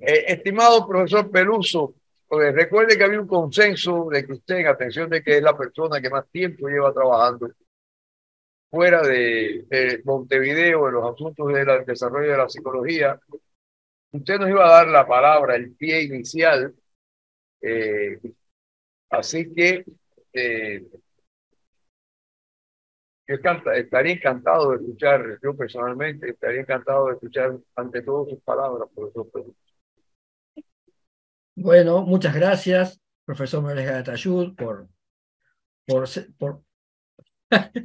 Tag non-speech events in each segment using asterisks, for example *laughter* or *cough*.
Eh, estimado profesor Peluso, pues, recuerde que había un consenso de que usted, en atención de que es la persona que más tiempo lleva trabajando fuera de, Montevideo, en los asuntos del desarrollo de la psicología, usted nos iba a dar la palabra, el pie inicial. Eh, así que eh, yo estaría encantado de escuchar, yo personalmente estaría encantado de escuchar ante todo sus palabras, profesor Peluso. Bueno, muchas gracias, profesor Morales Gatayud, por, por, por, *laughs*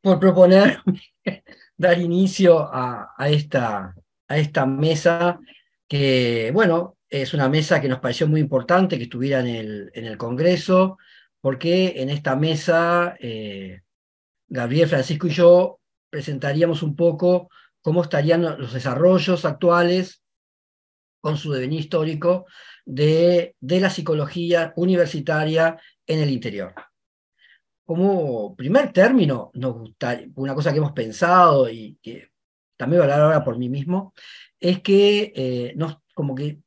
por proponer *laughs* dar inicio a, a, esta, a esta mesa, que, bueno, es una mesa que nos pareció muy importante que estuviera en el, en el Congreso, porque en esta mesa eh, Gabriel, Francisco y yo presentaríamos un poco cómo estarían los desarrollos actuales con su devenir histórico de, de la psicología universitaria en el interior. Como primer término, nos gusta, una cosa que hemos pensado y que también voy a hablar ahora por mí mismo, es que eh, como que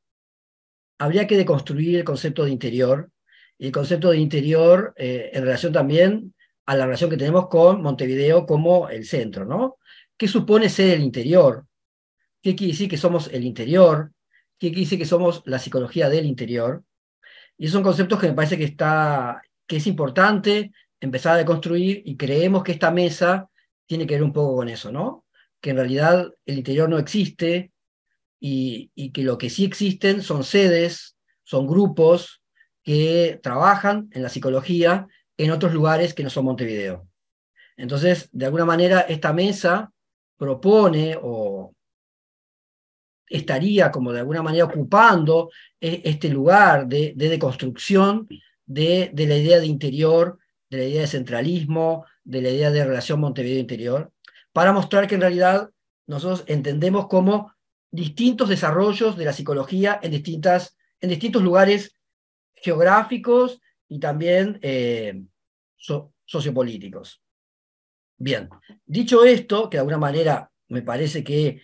habría que deconstruir el concepto de interior, y el concepto de interior eh, en relación también a la relación que tenemos con Montevideo como el centro, ¿no? ¿Qué supone ser el interior? ¿Qué quiere decir que somos el interior? Que dice que somos la psicología del interior. Y son conceptos que me parece que, está, que es importante empezar a deconstruir y creemos que esta mesa tiene que ver un poco con eso, ¿no? Que en realidad el interior no existe y, y que lo que sí existen son sedes, son grupos que trabajan en la psicología en otros lugares que no son Montevideo. Entonces, de alguna manera, esta mesa propone o, estaría como de alguna manera ocupando e, este lugar de, deconstrucción de, de, la idea de interior, de la idea de centralismo, de la idea de relación Montevideo-interior, para mostrar que en realidad nosotros entendemos como distintos desarrollos de la psicología en, distintas, en distintos lugares geográficos y también eh, sociopolíticos. Bien, dicho esto, que de alguna manera me parece que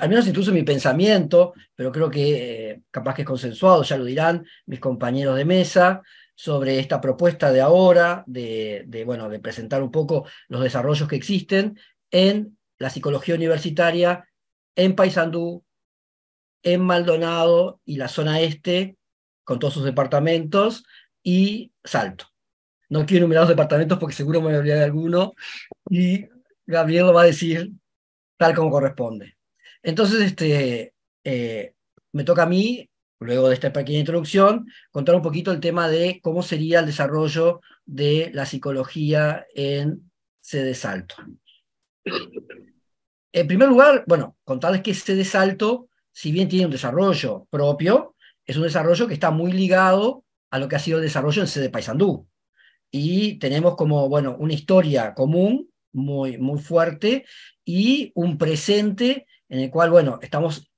al menos introduce mi pensamiento, pero creo que eh, capaz que es consensuado, ya lo dirán mis compañeros de mesa, sobre esta propuesta de ahora, de, bueno, de presentar un poco los desarrollos que existen en la psicología universitaria en Paysandú, en Maldonado y la zona este, con todos sus departamentos, y Salto. No quiero enumerar los departamentos porque seguro me olvidaré de alguno, y Gabriel lo va a decir tal como corresponde. Entonces, este, eh, me toca a mí, luego de esta pequeña introducción, contar un poquito el tema de cómo sería el desarrollo de la psicología en sede salto. En primer lugar, bueno, contarles que sede salto, si bien tiene un desarrollo propio, es un desarrollo que está muy ligado a lo que ha sido el desarrollo en sede Paysandú. Y tenemos como, bueno, una historia común muy, muy fuerte y un presente en el cual, bueno, estamos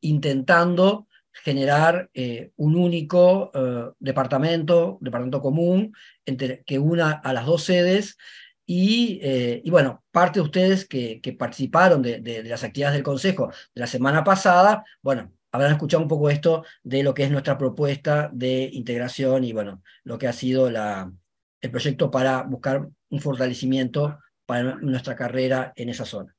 intentando generar eh, un único eh, departamento, departamento común, entre, que una a las dos sedes. Y, eh, bueno, parte de ustedes que, participaron de, las actividades del Consejo de la semana pasada, bueno, habrán escuchado un poco esto de lo que es nuestra propuesta de integración y bueno, lo que ha sido el proyecto para buscar un fortalecimiento para nuestra carrera en esa zona.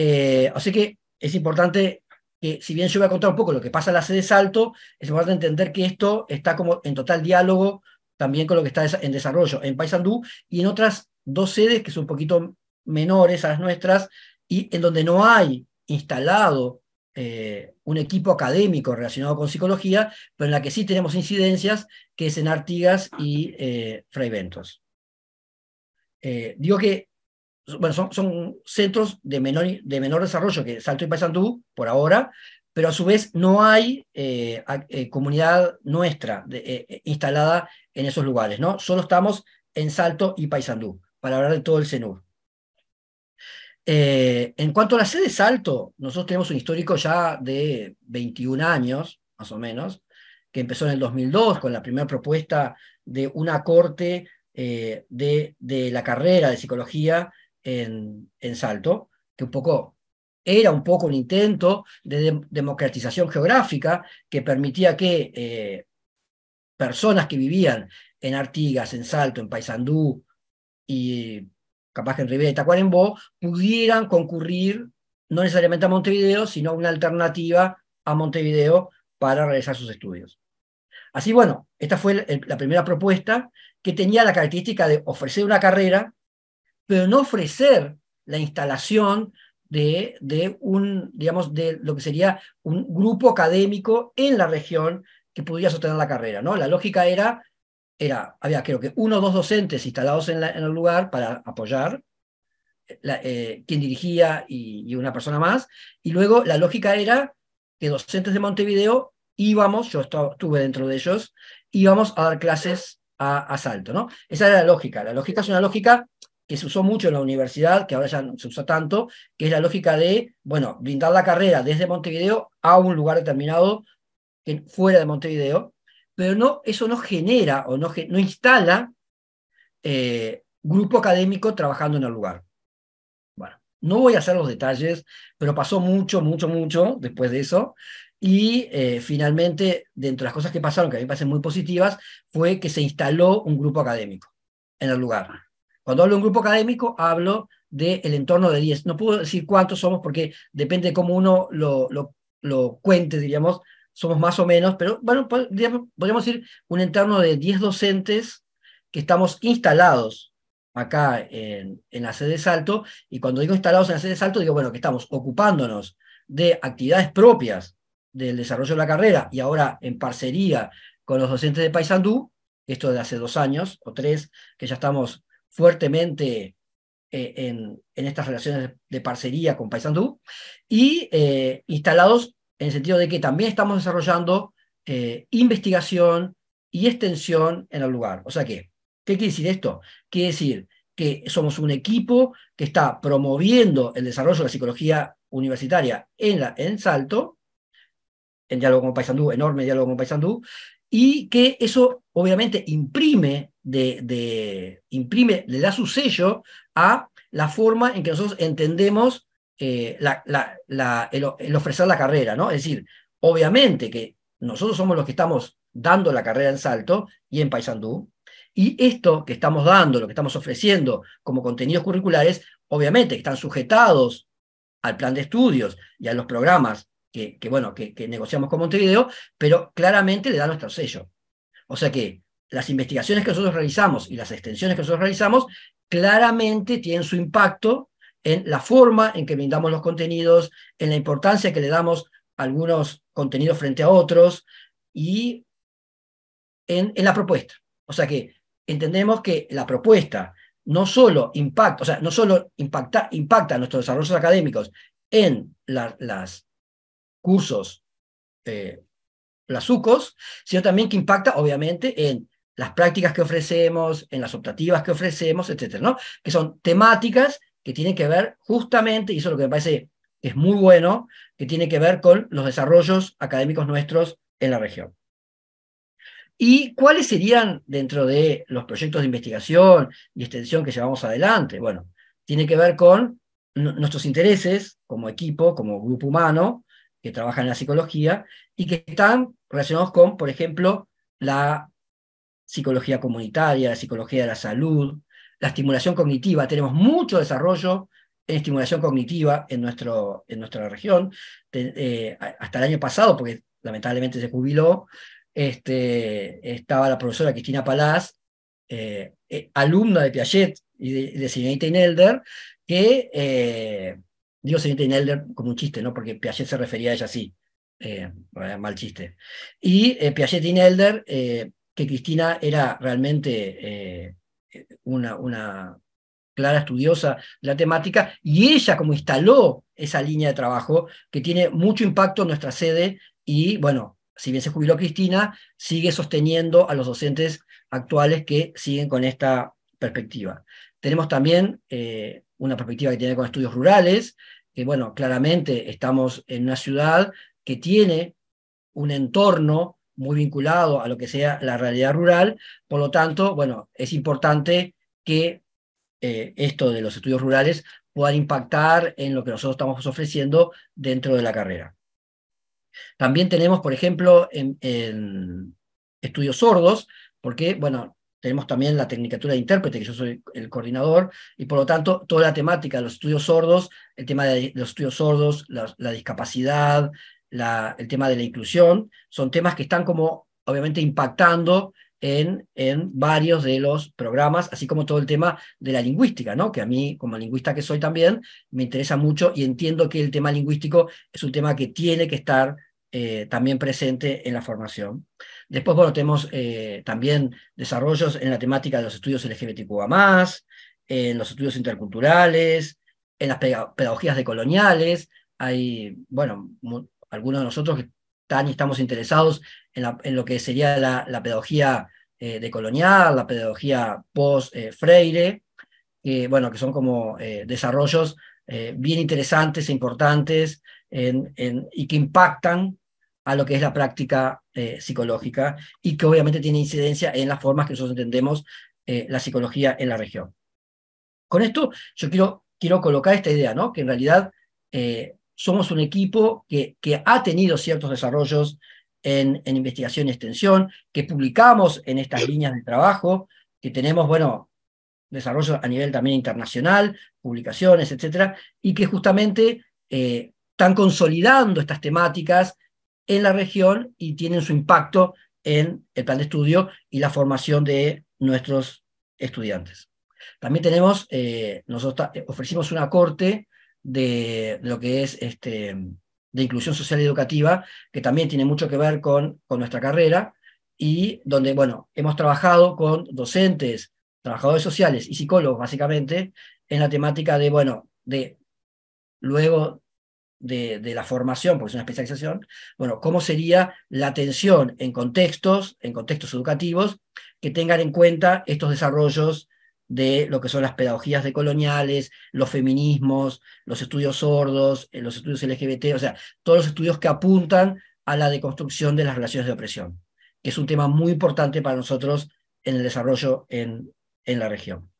Eh, así que es importante que, si bien yo voy a contar un poco lo que pasa en la sede Salto, es importante entender que esto está como en total diálogo también con lo que está en desarrollo en Paysandú y en otras dos sedes que son un poquito menores a las nuestras y en donde no hay instalado eh, un equipo académico relacionado con psicología, pero en la que sí tenemos incidencias, que es en Artigas y eh, Fray Ventos. Eh, digo que bueno, son, son centros de menor, de menor desarrollo que Salto y Paysandú, por ahora, pero a su vez no hay eh, eh, comunidad nuestra eh, instalada en esos lugares, ¿no? Solo estamos en Salto y Paysandú, para hablar de todo el CENUR. en cuanto a la sede Salto, nosotros tenemos un histórico ya de 21 años, más o menos, que empezó en el 2002 con la primera propuesta de una corte de, de, la carrera de psicología en, Salto, que un poco era un poco un intento de, democratización geográfica que permitía que eh, personas que vivían en Artigas, en Salto, en Paysandú y capaz que en Rivera y Tacuarembó pudieran concurrir no necesariamente a Montevideo, sino una alternativa a Montevideo para realizar sus estudios. Así, bueno, esta fue la primera propuesta que tenía la característica de ofrecer una carrera, pero no ofrecer la instalación de, de, un, digamos, de lo que sería un grupo académico en la región que pudiera sostener la carrera, ¿no? La lógica era, era había creo que uno o dos docentes instalados en, el lugar para apoyar, eh, quien dirigía y, una persona más, y luego la lógica era que docentes de Montevideo íbamos, yo estuve dentro de ellos, íbamos a dar clases a, a Salto, ¿no? Esa era la lógica. La lógica es una lógica que se usó mucho en la universidad, que ahora ya no se usa tanto, que es la lógica de, bueno, brindar la carrera desde Montevideo a un lugar determinado fuera de Montevideo, pero no, eso no genera o no, no instala eh, grupo académico trabajando en el lugar. Bueno, no voy a hacer los detalles, pero pasó mucho, mucho, mucho después de eso. Y eh, finalmente, dentro de las cosas que pasaron, que a mí me parecen muy positivas, fue que se instaló un grupo académico en el lugar. Cuando hablo de un grupo académico, hablo del entorno de 10. No puedo decir cuántos somos porque depende de cómo uno lo, lo, cuente, diríamos, somos más o menos, pero bueno, podríamos decir un entorno de 10 docentes que estamos instalados acá en, en, la sede de Salto, y cuando digo instalados en la sede de Salto, digo, bueno, que estamos ocupándonos de actividades propias del desarrollo de la carrera y ahora en parcería con los docentes de Paysandú, esto de hace dos años o tres, que ya estamos fuertemente eh, en, estas relaciones de parcería con Paysandú y eh, instalados en el sentido de que también estamos desarrollando eh, investigación y extensión en el lugar. O sea que, ¿qué quiere decir esto? Quiere decir que somos un equipo que está promoviendo el desarrollo de la psicología universitaria en, la, en Salto, en diálogo con Paysandú, enorme diálogo con Paysandú, y que eso obviamente imprime, imprime, le da su sello a la forma en que nosotros entendemos eh, la, el, ofrecer la carrera, ¿no? Es decir, obviamente que nosotros somos los que estamos dando la carrera en Salto y en Paysandú, y esto que estamos dando, lo que estamos ofreciendo como contenidos curriculares, obviamente están sujetados al plan de estudios y a los programas que, bueno, que, negociamos con Montevideo, pero claramente le da nuestro sello. O sea que las investigaciones que nosotros realizamos y las extensiones que nosotros realizamos claramente tienen su impacto en la forma en que brindamos los contenidos, en la importancia que le damos a algunos contenidos frente a otros y en, en la propuesta. O sea que entendemos que la propuesta no solo impacta, o sea, no solo impacta, impacta nuestros desarrollos académicos en las cursos, eh, las UCOS, sino también que impacta, obviamente, en las prácticas que ofrecemos, en las optativas que ofrecemos, etcétera, ¿no? Que son temáticas que tienen que ver justamente, y eso es lo que me parece que es muy bueno, que tiene que ver con los desarrollos académicos nuestros en la región. ¿Y cuáles serían dentro de los proyectos de investigación y extensión que llevamos adelante? Bueno, tiene que ver con nuestros intereses como equipo, como grupo humano, que trabajan en la psicología y que están relacionados con, por ejemplo, la psicología comunitaria, la psicología de la salud, la estimulación cognitiva. Tenemos mucho desarrollo en estimulación cognitiva en, nuestro, en nuestra región. Eh, hasta el año pasado, porque lamentablemente se jubiló, este, estaba la profesora Cristina Palaz, eh, eh, alumna de Piaget y de, de Señorita Inelder, que Digo señorita Inelder como un chiste, ¿no? Porque Piaget se refería a ella así. Eh, mal chiste. Y eh, Piaget Inelder, eh, que Cristina era realmente una, una clara estudiosa de la temática, y ella como instaló esa línea de trabajo que tiene mucho impacto en nuestra sede y, bueno, si bien se jubiló Cristina, sigue sosteniendo a los docentes actuales que siguen con esta perspectiva. Tenemos también una perspectiva que tiene con estudios rurales, que bueno, claramente estamos en una ciudad que tiene un entorno muy vinculado a lo que sea la realidad rural, por lo tanto, bueno, es importante que eh, esto de los estudios rurales puedan impactar en lo que nosotros estamos ofreciendo dentro de la carrera. También tenemos, por ejemplo, en, estudios sordos, porque, bueno, tenemos también la Tecnicatura de Intérprete, que yo soy el coordinador, y por lo tanto, toda la temática de los estudios sordos, el tema de los estudios sordos, la, discapacidad, el tema de la inclusión, son temas que están como, obviamente, impactando en, en, varios de los programas, así como todo el tema de la lingüística, ¿no? que a mí, como lingüista que soy también, me interesa mucho y entiendo que el tema lingüístico es un tema que tiene que estar eh, también presente en la formación. Después, bueno, tenemos eh, también desarrollos en la temática de los estudios LGBTQA+, en los estudios interculturales, en las pedagogías decoloniales. Hay, bueno, algunos de nosotros que están estamos interesados en, lo que sería la, pedagogía eh, decolonial, la pedagogía post-Freire, que, bueno, que son como desarrollos bien interesantes e importantes y que impactan a lo que es la práctica eh, psicológica y que obviamente tiene incidencia en las formas que nosotros entendemos eh, la psicología en la región. Con esto yo quiero, quiero colocar esta idea, ¿no? que en realidad eh, somos un equipo que, que, ha tenido ciertos desarrollos en, investigación y extensión, que publicamos en estas líneas de trabajo, que tenemos, bueno, desarrollos a nivel también internacional, publicaciones, etcétera, y que justamente están consolidando estas temáticas en la región y tienen su impacto en el plan de estudio y la formación de nuestros estudiantes. También tenemos, eh, nosotros ofrecimos una corte de, lo que es este, de inclusión social y educativa, que también tiene mucho que ver con, con nuestra carrera, y donde, bueno, hemos trabajado con docentes, trabajadores sociales y psicólogos, básicamente, en la temática de, bueno, de luego de, la formación, porque es una especialización, bueno, cómo sería la atención en contextos, en contextos educativos, que tengan en cuenta estos desarrollos de lo que son las pedagogías decoloniales, los feminismos, los estudios sordos, eh, los estudios LGBT, o sea, todos los estudios que apuntan a la deconstrucción de las relaciones de opresión, que es un tema muy importante para nosotros en el desarrollo en, en la región.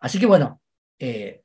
Así que bueno, eh,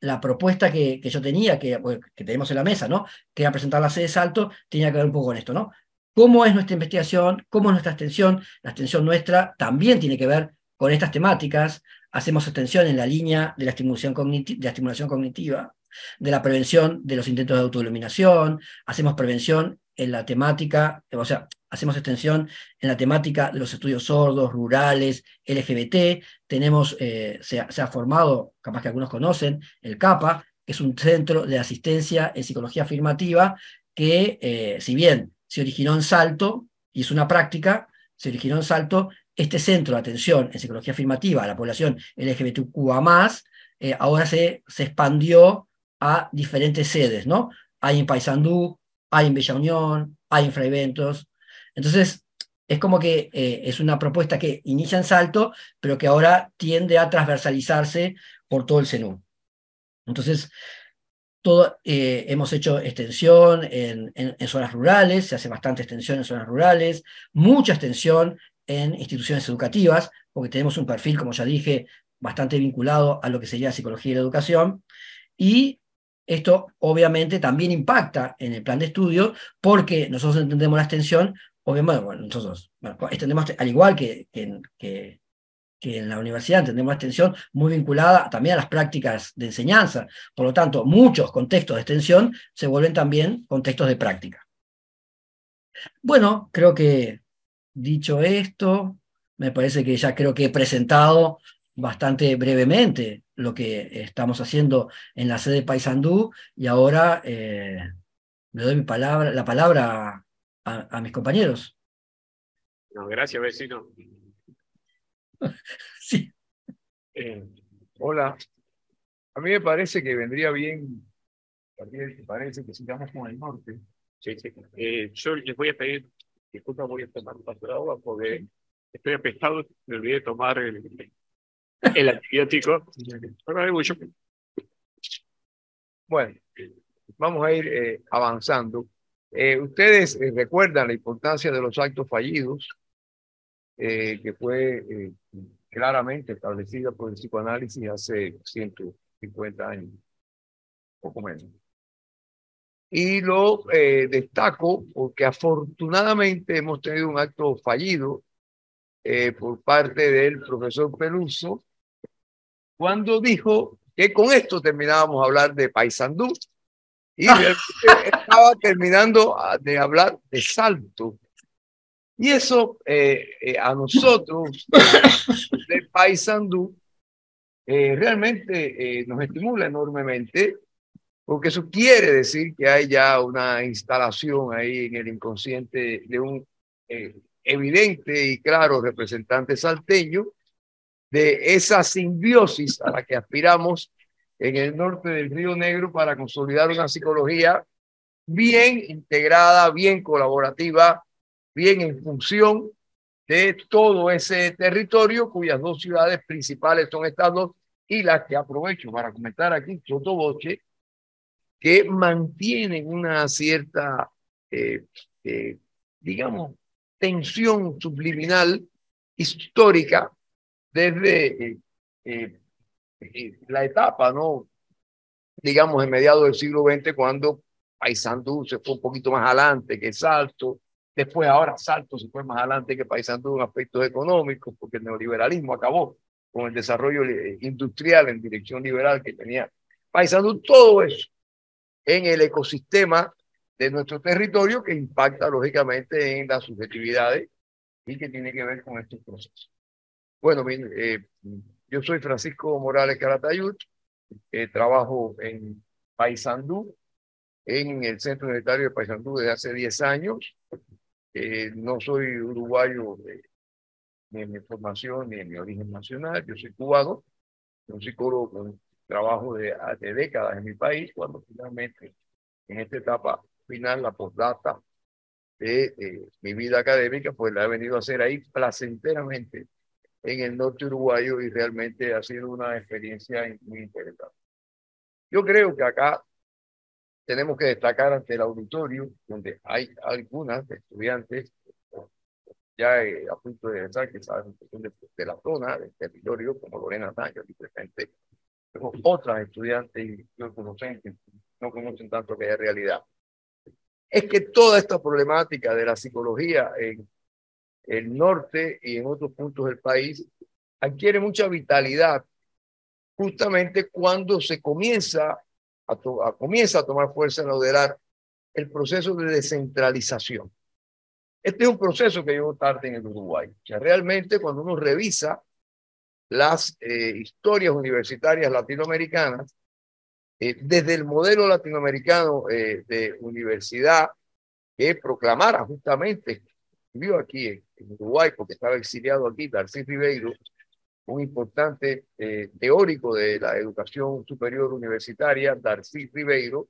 la propuesta que, yo tenía, que, pues, que, tenemos en la mesa, ¿no? que era presentar la sede de Salto, tenía que ver un poco con esto, ¿no? ¿Cómo es nuestra investigación? ¿Cómo es nuestra extensión? La extensión nuestra también tiene que ver con estas temáticas. Hacemos extensión en la línea de la estimulación, de la estimulación cognitiva, de la prevención de los intentos de autoiluminación, hacemos prevención en la temática, o sea, hacemos extensión en la temática de los estudios sordos, rurales, LGBT. Tenemos, eh, se, ha formado, capaz que algunos conocen, el CAPA, que es un centro de asistencia en psicología afirmativa que, eh, si bien se originó en Salto, y es una práctica, se originó en Salto, este centro de atención en psicología afirmativa a la población LGBTQA+, eh, ahora se, se expandió a diferentes sedes, ¿no? Hay en Paysandú, hay en Bella Unión, hay en Fraiventos. Entonces, es como que eh, es una propuesta que inicia en Salto, pero que ahora tiende a transversalizarse por todo el CENU. Entonces, todo, eh, hemos hecho extensión en, en, zonas rurales, se hace bastante extensión en zonas rurales, mucha extensión en instituciones educativas, porque tenemos un perfil, como ya dije, bastante vinculado a lo que sería psicología y la educación, y esto obviamente también impacta en el plan de estudio porque nosotros entendemos la extensión, obviamente, bueno, nosotros entendemos, al igual que, que, en la universidad entendemos la extensión muy vinculada también a las prácticas de enseñanza. Por lo tanto, muchos contextos de extensión se vuelven también contextos de práctica. Bueno, creo que dicho esto, me parece que ya creo que he presentado bastante brevemente lo que estamos haciendo en la sede Paysandú y ahora eh, le doy mi palabra, la palabra a, mis compañeros. No, gracias, vecino. *laughs* sí. Eh, hola. A mí me parece que vendría bien, me parece que sigamos con el norte. Sí, sí. Eh, yo les voy a pedir, disculpa, voy a tomar un paso de agua porque estoy apestado, me olvidé de tomar el, el antibiótico. Bueno, vamos a ir eh, avanzando. Eh, ustedes eh, recuerdan la importancia de los actos fallidos, que fue claramente establecida por el psicoanálisis hace 150 años, poco menos. Y lo eh, destaco porque afortunadamente hemos tenido un acto fallido eh, por parte del profesor Peluso cuando dijo que con esto terminábamos a hablar de Paysandú y estaba terminando de hablar de Salto. Y eso eh, a nosotros de Paysandú realmente nos estimula enormemente porque eso quiere decir que hay ya una instalación ahí en el inconsciente de un eh, evidente y claro representante salteño de esa simbiosis a la que aspiramos en el norte del Río Negro para consolidar una psicología bien integrada, bien colaborativa, bien en función de todo ese territorio cuyas dos ciudades principales son estas dos y las que aprovecho para comentar aquí, Sotoboche, que mantienen una cierta, eh, eh, digamos, tensión subliminal histórica desde eh, la etapa, ¿no? Digamos, en mediados del siglo XX, cuando Paysandú se fue un poquito más adelante que Salto, después ahora Salto se fue más adelante que Paysandú en aspectos económicos, porque el neoliberalismo acabó con el desarrollo industrial en dirección liberal que tenía Paysandú, todo eso en el ecosistema de nuestro territorio que impacta lógicamente en las subjetividades y que tiene que ver con estos procesos. Bueno, eh, yo soy Francisco Morales Caratayud, eh, trabajo en Paysandú, en el Centro Universitario de Paysandú desde hace 10 años. Eh, no soy uruguayo ni en mi formación ni en mi origen nacional, yo soy cubano, un psicólogo con trabajo de, de décadas en mi país, cuando finalmente en esta etapa final, la postdata de mi vida académica, pues la he venido a hacer ahí placenteramente en el norte uruguayo y realmente ha sido una experiencia muy interesante. Yo creo que acá tenemos que destacar ante el auditorio, donde hay algunas estudiantes ya eh, a punto de pensar que saben de, de la zona, del territorio, como Lorena Náñez, presente otras estudiantes no conocen, no conocen tanto que hay realidad. Es que toda esta problemática de la psicología en el norte y en otros puntos del país adquiere mucha vitalidad justamente cuando se comienza a, comienza a tomar fuerza en modelar el proceso de descentralización. Este es un proceso que llegó tarde en el Uruguay. O sea, realmente cuando uno revisa las eh, historias universitarias latinoamericanas, eh, desde el modelo latinoamericano eh, de universidad que proclamara justamente, vivió aquí en, Uruguay porque estaba exiliado aquí, Darcy Ribeiro, un importante teórico de la educación superior universitaria, Darcy Ribeiro,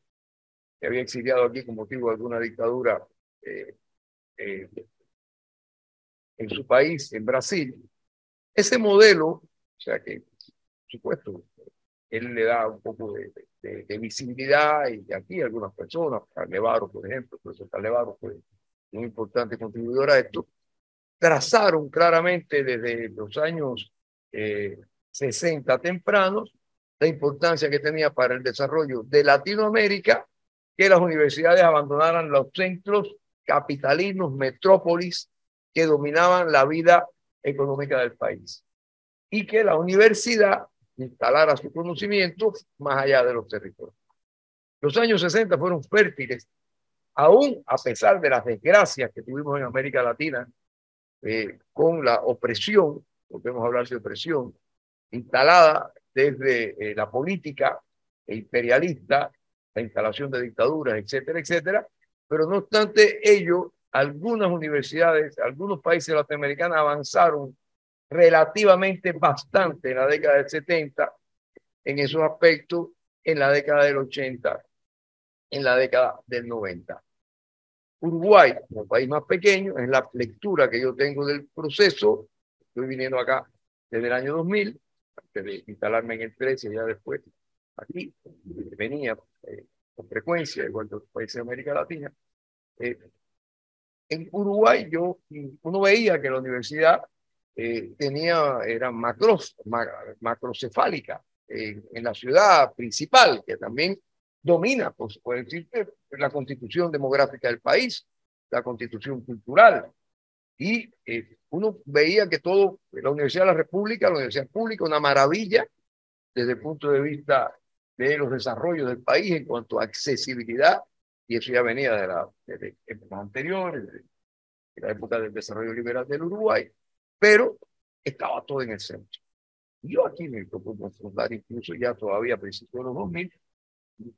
que había exiliado aquí con motivo de alguna dictadura en su país, en Brasil. Ese modelo o sea que, por supuesto, él le da un poco de, de, visibilidad y aquí algunas personas, Carlevaro, por ejemplo, el profesor Carlevaro fue un importante contribuidor a esto, trazaron claramente desde los años 60 eh, tempranos la importancia que tenía para el desarrollo de Latinoamérica que las universidades abandonaran los centros capitalinos, metrópolis que dominaban la vida económica del país y que la universidad instalara su conocimiento más allá de los territorios. Los años 60 fueron fértiles, aún a pesar de las desgracias que tuvimos en América Latina eh, con la opresión, podemos hablar de opresión, instalada desde eh, la política imperialista, la instalación de dictaduras, etcétera, etcétera, pero no obstante ello, algunas universidades, algunos países latinoamericanos avanzaron relativamente bastante en la década del 70 en esos aspectos, en la década del 80, en la década del 90. Uruguay, como país más pequeño, es la lectura que yo tengo del proceso. Estoy viniendo acá desde el año 2000, antes de instalarme en el 13, ya después aquí, venía eh, con frecuencia, igual que otros países de América Latina. Eh, en Uruguay, yo, uno veía que la universidad eh, tenía, era macros, macrocefálica en la ciudad principal, que también domina, pues, puede decir, la constitución demográfica del país, la constitución cultural. Y eh, uno veía que todo, la Universidad de la República, la Universidad Pública, una maravilla desde el punto de vista de los desarrollos del país en cuanto a accesibilidad, y eso ya venía de, la, de, épocas anteriores, de, la época del desarrollo liberal del Uruguay, pero estaba todo en el centro. Yo aquí me propongo fundar, incluso ya todavía a principios de los 2000,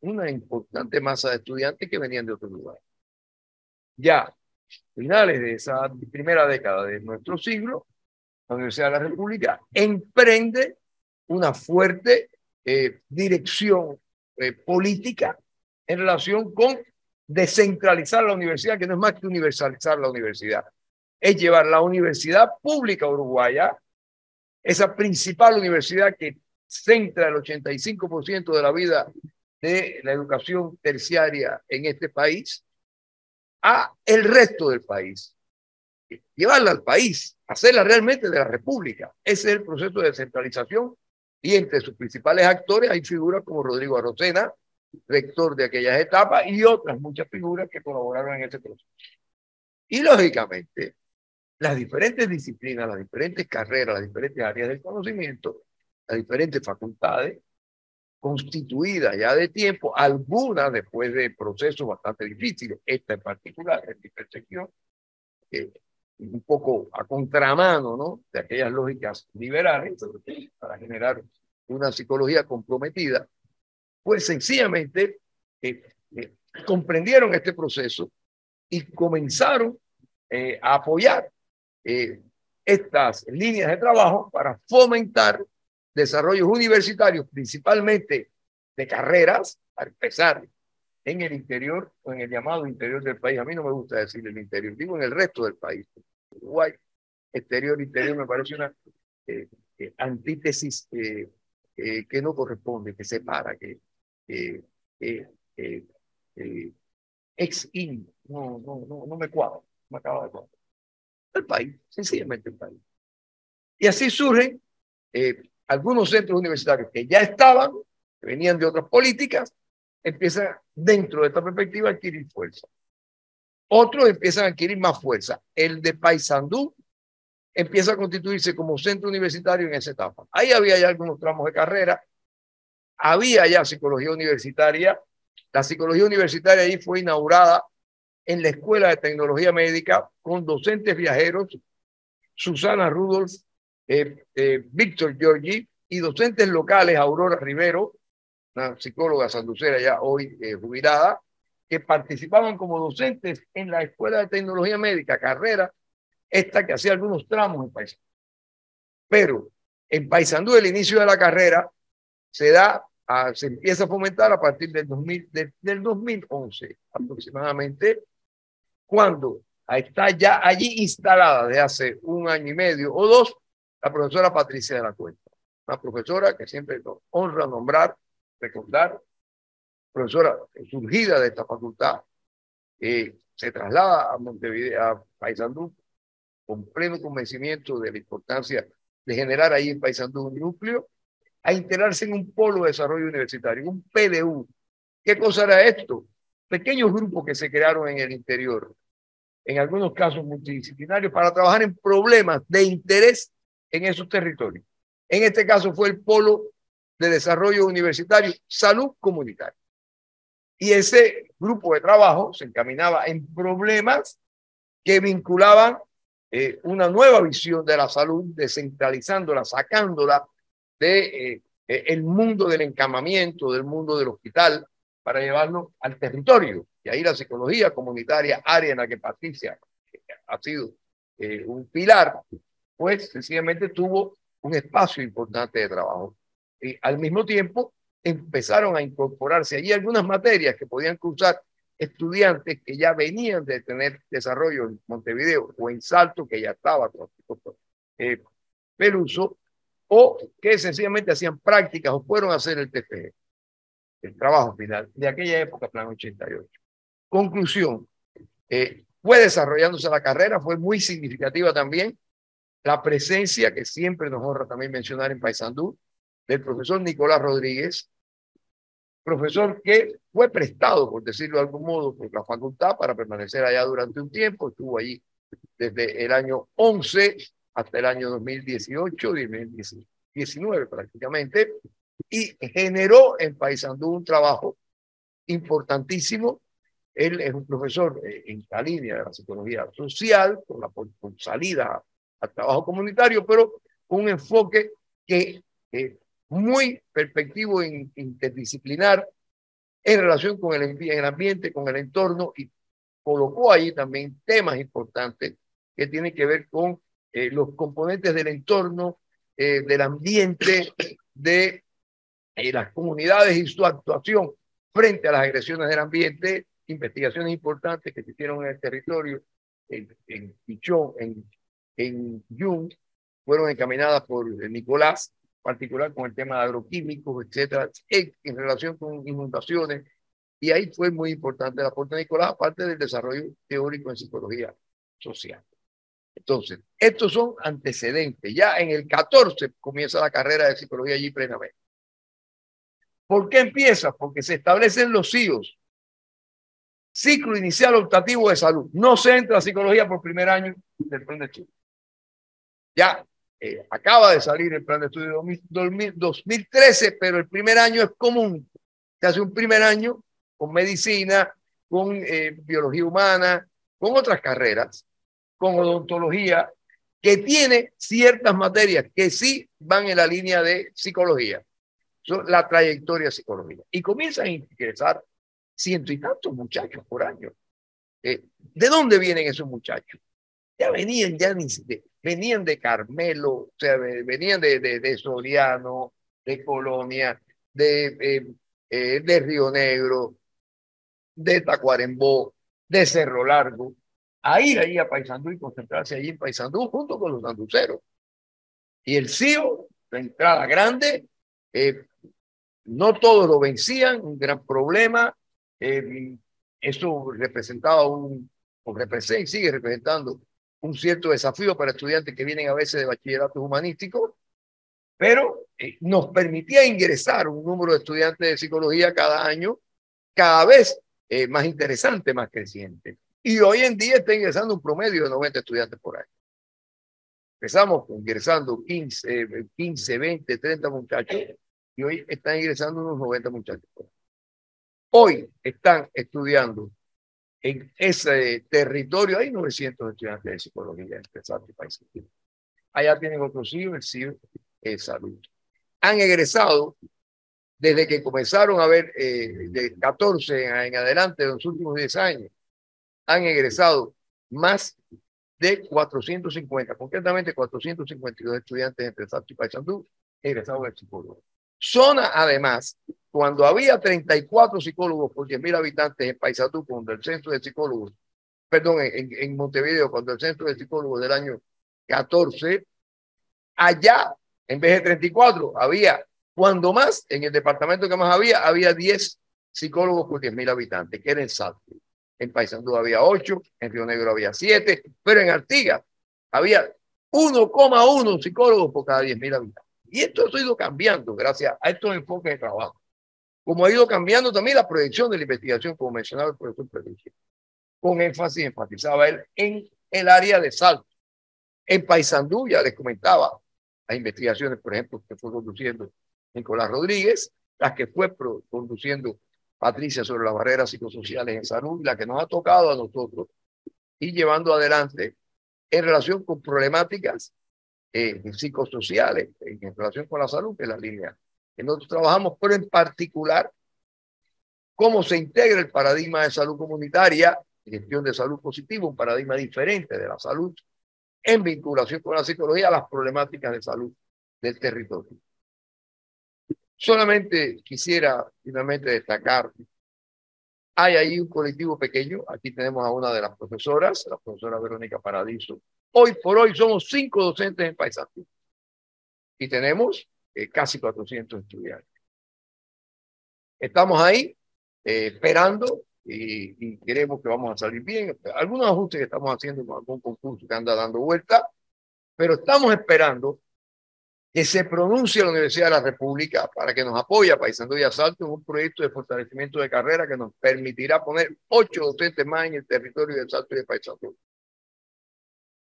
una importante masa de estudiantes que venían de otros lugares. Ya, finales de esa primera década de nuestro siglo, la Universidad de la República emprende una fuerte eh, dirección eh, política en relación con descentralizar la universidad, que no es más que universalizar la universidad, es llevar la universidad pública uruguaya esa principal universidad que centra el 85% de la vida de la educación terciaria en este país, a el resto del país. Llevarla al país, hacerla realmente de la República. Ese es el proceso de descentralización y entre sus principales actores hay figuras como Rodrigo Arocena, rector de aquellas etapas, y otras muchas figuras que colaboraron en ese proceso. Y lógicamente, las diferentes disciplinas, las diferentes carreras, las diferentes áreas del conocimiento, las diferentes facultades, constituidas ya de tiempo, algunas después de procesos bastante difíciles, esta en particular, en mi percepción, un poco a contramano ¿no? de aquellas lógicas liberales, para generar una psicología comprometida, pues sencillamente eh, eh, comprendieron este proceso y comenzaron eh, a apoyar eh, estas líneas de trabajo para fomentar desarrollos universitarios, principalmente de carreras, para empezar en el interior o en el llamado interior del país. A mí no me gusta decir el interior, digo en el resto del país. Uruguay, exterior, interior, me parece una eh, eh, antítesis que no corresponde, que separa, que ex in, no, no, no, no me cuadra, me acaba de cuadrar el país, sencillamente el país. Y así surgen eh, algunos centros universitarios que ya estaban, que venían de otras políticas, empiezan dentro de esta perspectiva a adquirir fuerza. Otros empiezan a adquirir más fuerza. El de Paysandú empieza a constituirse como centro universitario en esa etapa. Ahí había ya algunos tramos de carrera, había ya psicología universitaria. La psicología universitaria ahí fue inaugurada en la Escuela de Tecnología Médica con docentes viajeros, Susana Rudolph, eh, eh, Víctor Giorgi y docentes locales, Aurora Rivero, una psicóloga sanducera ya hoy eh, jubilada, que participaban como docentes en la Escuela de Tecnología Médica, carrera, esta que hacía algunos tramos en Paisandú. Pero en Paisandú el inicio de la carrera se da, se empieza a fomentar a partir del, 2000, del 2011 aproximadamente, cuando está ya allí instalada de hace un año y medio o dos la profesora Patricia de la Cuenta, una profesora que siempre nos honra nombrar, recordar, profesora surgida de esta facultad, se traslada a Montevideo, a Paysandú, con pleno convencimiento de la importancia de generar ahí en Paysandú un núcleo, a integrarse en un polo de desarrollo universitario, un PDU. ¿Qué cosa era esto? Pequeños grupos que se crearon en el interior, en algunos casos multidisciplinarios, para trabajar en problemas de interés en esos territorios. En este caso fue el Polo de Desarrollo Universitario, Salud Comunitaria. Y ese grupo de trabajo se encaminaba en problemas que vinculaban eh, una nueva visión de la salud, descentralizándola, sacándola de eh, eh, el mundo del encamamiento, del mundo del hospital, para llevarlo al territorio. Y ahí la psicología comunitaria, área en la que Patricia ha sido eh, un pilar, pues sencillamente tuvo un espacio importante de trabajo. Y al mismo tiempo empezaron a incorporarse allí algunas materias que podían cursar estudiantes que ya venían de tener desarrollo en Montevideo o en Salto, que ya estaba eh, Peluso, o que sencillamente hacían prácticas o fueron a hacer el TFG, el trabajo final de aquella época, plan 88. Conclusión, eh, fue desarrollándose la carrera, fue muy significativa también la presencia que siempre nos honra también mencionar en Paysandú del profesor Nicolás Rodríguez, profesor que fue prestado, por decirlo de algún modo, por la facultad para permanecer allá durante un tiempo, estuvo allí desde el año 11 hasta el año 2018, 2019 prácticamente, y generó en Paysandú un trabajo importantísimo. Él es un profesor eh, en la línea de la psicología social, con la salida al trabajo comunitario, pero un enfoque que es muy perspectivo e interdisciplinar en relación con el, el ambiente, con el entorno y colocó ahí también temas importantes que tienen que ver con eh, los componentes del entorno, eh, del ambiente, de eh, las comunidades y su actuación frente a las agresiones del ambiente, investigaciones importantes que se hicieron en el territorio, en, en Pichón, en, en Jung, fueron encaminadas por Nicolás, particular con el tema de agroquímicos, etcétera, en, en relación con inundaciones, y ahí fue muy importante el aporte de Nicolás, aparte del desarrollo teórico en psicología social. Entonces, estos son antecedentes. Ya en el 14 comienza la carrera de psicología allí plenamente. ¿Por qué empieza? Porque se establecen los CIOs. Ciclo inicial optativo de salud. No se entra a psicología por primer año del plan de estudio. Ya eh, acaba de salir el plan de estudio 2013, pero el primer año es común. Se hace un primer año con medicina, con eh, biología humana, con otras carreras con odontología, que tiene ciertas materias que sí van en la línea de psicología, son la trayectoria psicológica. Y comienzan a ingresar ciento y tantos muchachos por año. Eh, ¿De dónde vienen esos muchachos? Ya venían, ya de, venían de Carmelo, o sea, venían de, de, de Soriano, de Colonia, de, eh, eh, de Río Negro, de Tacuarembó, de Cerro Largo a ir ahí a Paysandú y concentrarse allí en Paysandú junto con los anduceros. Y el CIO, la entrada grande, eh, no todos lo vencían, un gran problema. Eh, eso representaba un, o representa, sigue representando un cierto desafío para estudiantes que vienen a veces de bachilleratos humanísticos, pero eh, nos permitía ingresar un número de estudiantes de psicología cada año, cada vez más interesante, más creciente. Y hoy en día está ingresando un promedio de 90 estudiantes por año. Empezamos ingresando 15, 15 20, 30 muchachos y hoy están ingresando unos 90 muchachos. Hoy están estudiando en ese territorio, hay 900 estudiantes de psicología entre Salto y País. Allá tienen otros CIO, el CIO es salud. Han egresado desde que comenzaron a ver eh, de 14 en adelante, en los últimos 10 años, han egresado más de 450, concretamente 452 estudiantes entre Salto y Paysandú egresados de psicólogo. Zona, además, cuando había 34 psicólogos por 10.000 habitantes en Paysandú, cuando el centro de psicólogos, perdón, en, Montevideo, cuando el centro de psicólogos del año 14, allá, en vez de 34, había, cuando más, en el departamento que más había, había 10 psicólogos por 10.000 habitantes, que era en Salto. En Paysandú había ocho, en Río Negro había siete, pero en Artigas había 1,1 psicólogos por cada 10.000 habitantes. Y esto ha ido cambiando gracias a estos enfoques de trabajo. Como ha ido cambiando también la proyección de la investigación, como mencionaba el profesor Pedricio. Con énfasis enfatizaba él en el área de salto. En Paysandú, ya les comentaba, las investigaciones, por ejemplo, que fue conduciendo Nicolás Rodríguez, las que fue conduciendo Patricia, sobre las barreras psicosociales en salud, la que nos ha tocado a nosotros, y llevando adelante en relación con problemáticas eh, psicosociales, en relación con la salud, que es la línea que nosotros trabajamos, pero en particular, cómo se integra el paradigma de salud comunitaria, gestión de salud positiva, un paradigma diferente de la salud, en vinculación con la psicología, las problemáticas de salud del territorio. Solamente quisiera finalmente destacar, hay ahí un colectivo pequeño, aquí tenemos a una de las profesoras, la profesora Verónica Paradiso. Hoy por hoy somos cinco docentes en paisaje y tenemos eh, casi 400 estudiantes. Estamos ahí eh, esperando y, y, queremos que vamos a salir bien. Algunos ajustes que estamos haciendo con algún concurso que anda dando vuelta, Pero estamos esperando que se pronuncie la Universidad de la República para que nos apoye a Paisandú y Asalto en un proyecto de fortalecimiento de carrera que nos permitirá poner ocho docentes más en el territorio de Asalto y de Paisandú.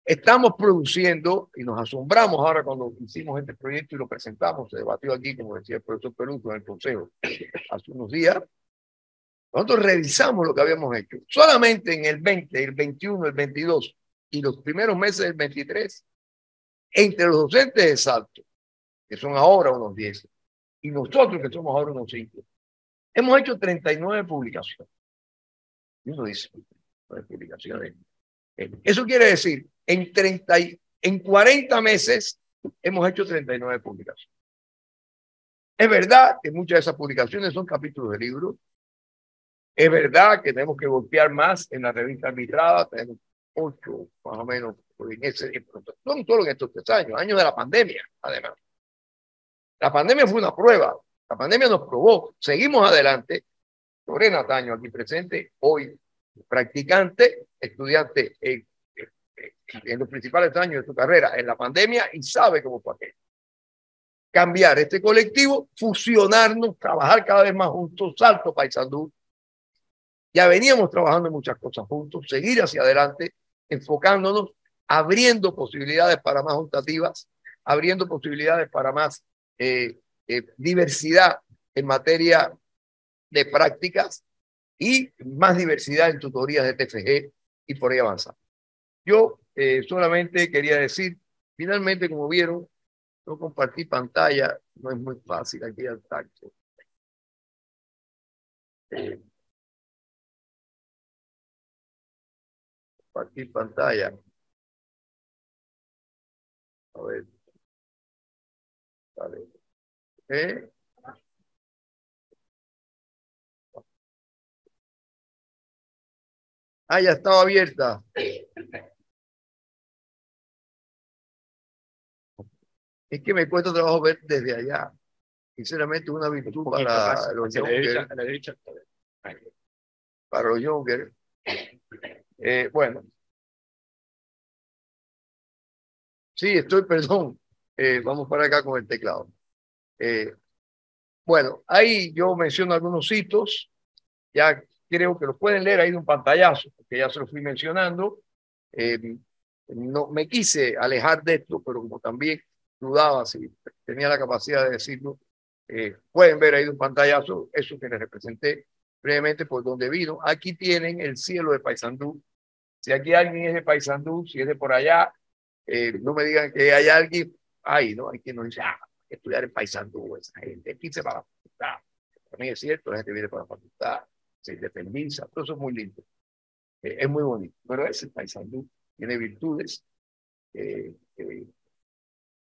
Estamos produciendo y nos asombramos ahora cuando hicimos este proyecto y lo presentamos, se debatió aquí, como decía el profesor Perú, en el Consejo hace unos días. Nosotros revisamos lo que habíamos hecho. Solamente en el 20, el 21, el 22 y los primeros meses del 23, entre los docentes de Salto, que son ahora unos 10, y nosotros que somos ahora unos 5, hemos hecho 39 publicaciones. Y uno dice, publicaciones. Eso quiere decir en, 30 en 40 meses hemos hecho 39 publicaciones. Es verdad que muchas de esas publicaciones son capítulos de libros. Es verdad que tenemos que golpear más en la revista arbitrada. Tenemos ocho, más o menos, en ese, son solo en estos tres años, años de la pandemia, además. La pandemia fue una prueba. La pandemia nos probó. Seguimos adelante. Lorena Taño, aquí presente, hoy practicante, estudiante en en los principales años de su carrera en la pandemia y sabe cómo fue aquello. Cambiar este colectivo, fusionarnos, trabajar cada vez más juntos, salto Paisandú. Ya veníamos trabajando en muchas cosas juntos, seguir hacia adelante, enfocándonos, abriendo posibilidades para más juntativas, abriendo posibilidades para más eh, eh, diversidad en materia de prácticas y más diversidad en tutorías de TFG y por ahí avanzar. Yo eh, solamente quería decir, finalmente, como vieron, no compartir pantalla no es muy fácil aquí al tacto. Eh, compartir pantalla. A ver. Vale. ¿Eh? Ah, ya estaba abierta. Es que me cuesta trabajo ver desde allá. Sinceramente, una virtud para los Younger. Para los Younger. Eh, bueno. Sí, estoy, *laughs* perdón. Eh, vamos para acá con el teclado. Eh, bueno, ahí yo menciono algunos hitos. Ya creo que lo pueden leer ahí de un pantallazo, porque ya se lo fui mencionando. no me quise alejar de esto, pero como también dudaba si tenía la capacidad de decirlo. Eh, pueden ver ahí un pantallazo, eso que les representé brevemente por donde vino. Aquí tienen el cielo de Paysandú. Si aquí alguien es de Paysandú, si es de por allá, eh, no me digan que hay alguien ahí, ¿no? Hay quien nos dice, ah, estudiar en Paysandú, esa gente, 15 para la facultad. También es cierto, la gente viene para la facultad, se independiza, todo eso es muy lindo. Eh, es muy bonito, pero ese Paysandú tiene virtudes eh,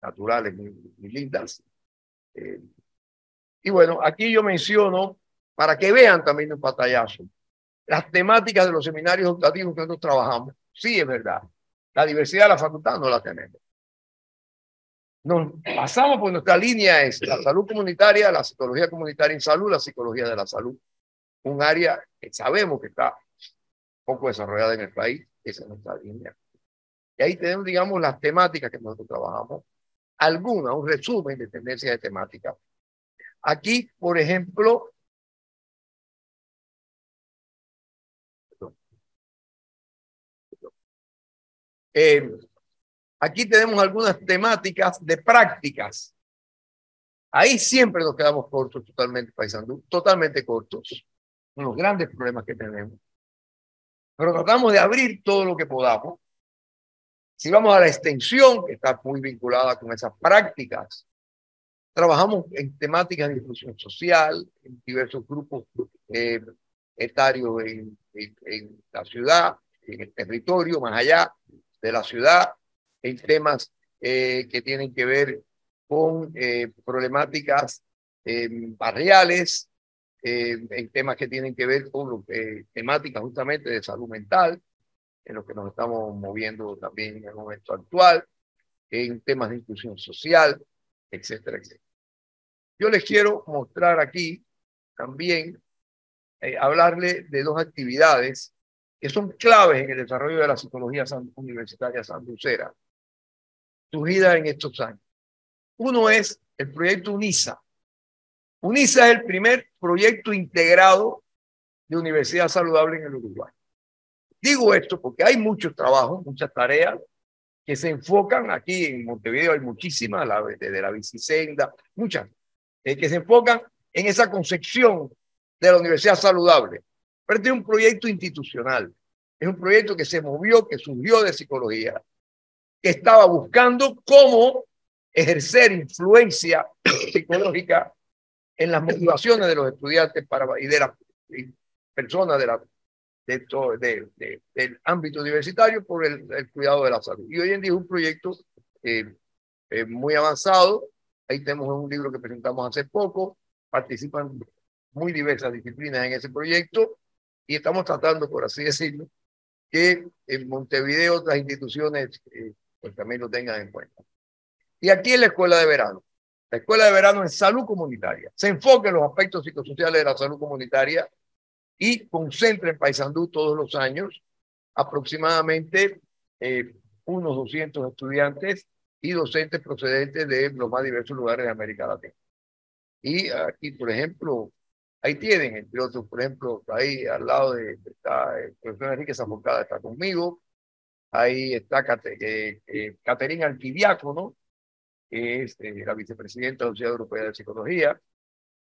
naturales muy, lindas. Eh, y bueno, aquí yo menciono, para que vean también un pantallazo, las temáticas de los seminarios educativos que nosotros trabajamos. Sí, es verdad. La diversidad de la facultad no la tenemos. Nos pasamos por nuestra línea es la salud comunitaria, la psicología comunitaria en salud, la psicología de la salud. Un área que sabemos que está poco desarrollada en el país, esa es nuestra línea. Y ahí tenemos, digamos, las temáticas que nosotros trabajamos alguna, un resumen de tendencias de temática. Aquí, por ejemplo, eh, aquí tenemos algunas temáticas de prácticas. Ahí siempre nos quedamos cortos, totalmente paisando, totalmente cortos. Unos grandes problemas que tenemos. Pero tratamos de abrir todo lo que podamos si vamos a la extensión, que está muy vinculada con esas prácticas, trabajamos en temáticas de inclusión social, en diversos grupos eh, etarios en, la ciudad, en el territorio, más allá de la ciudad, en temas eh, que tienen que ver con eh, problemáticas barriales, en temas que tienen que ver con temáticas justamente de salud mental, en lo que nos estamos moviendo también en el momento actual, en temas de inclusión social, etcétera, etcétera. Yo les quiero mostrar aquí también, eh, hablarle de dos actividades que son claves en el desarrollo de la psicología universitaria sanducera. surgidas en estos años. Uno es el proyecto UNISA. UNISA es el primer proyecto integrado de universidad saludable en el Uruguay. Digo esto porque hay muchos trabajos, muchas tareas que se enfocan aquí en Montevideo, hay muchísimas, la, de la bicisenda, muchas, eh, que se enfocan en esa concepción de la universidad saludable. Pero este es un proyecto institucional, es un proyecto que se movió, que surgió de psicología, que estaba buscando cómo ejercer influencia *clears throat* psicológica en las motivaciones de los estudiantes para, y de las personas de la, de todo, de, del ámbito universitario por el, el, cuidado de la salud. Y hoy en día es un proyecto eh, eh, muy avanzado. Ahí tenemos un libro que presentamos hace poco. Participan muy diversas disciplinas en ese proyecto y estamos tratando, por así decirlo, que en Montevideo otras instituciones eh, pues también lo tengan en cuenta. Y aquí en la escuela de verano. La escuela de verano en salud comunitaria. Se enfoca en los aspectos psicosociales de la salud comunitaria y concentra en Paysandú todos los años aproximadamente eh, unos 200 estudiantes y docentes procedentes de los más diversos lugares de América Latina. Y aquí, por ejemplo, ahí tienen, entre otros, por ejemplo, ahí al lado de, está el profesor Enrique Zamocada, está conmigo, ahí está eh, eh, Caterina Alquidiácono, es eh, la vicepresidenta de la Sociedad Europea de Psicología,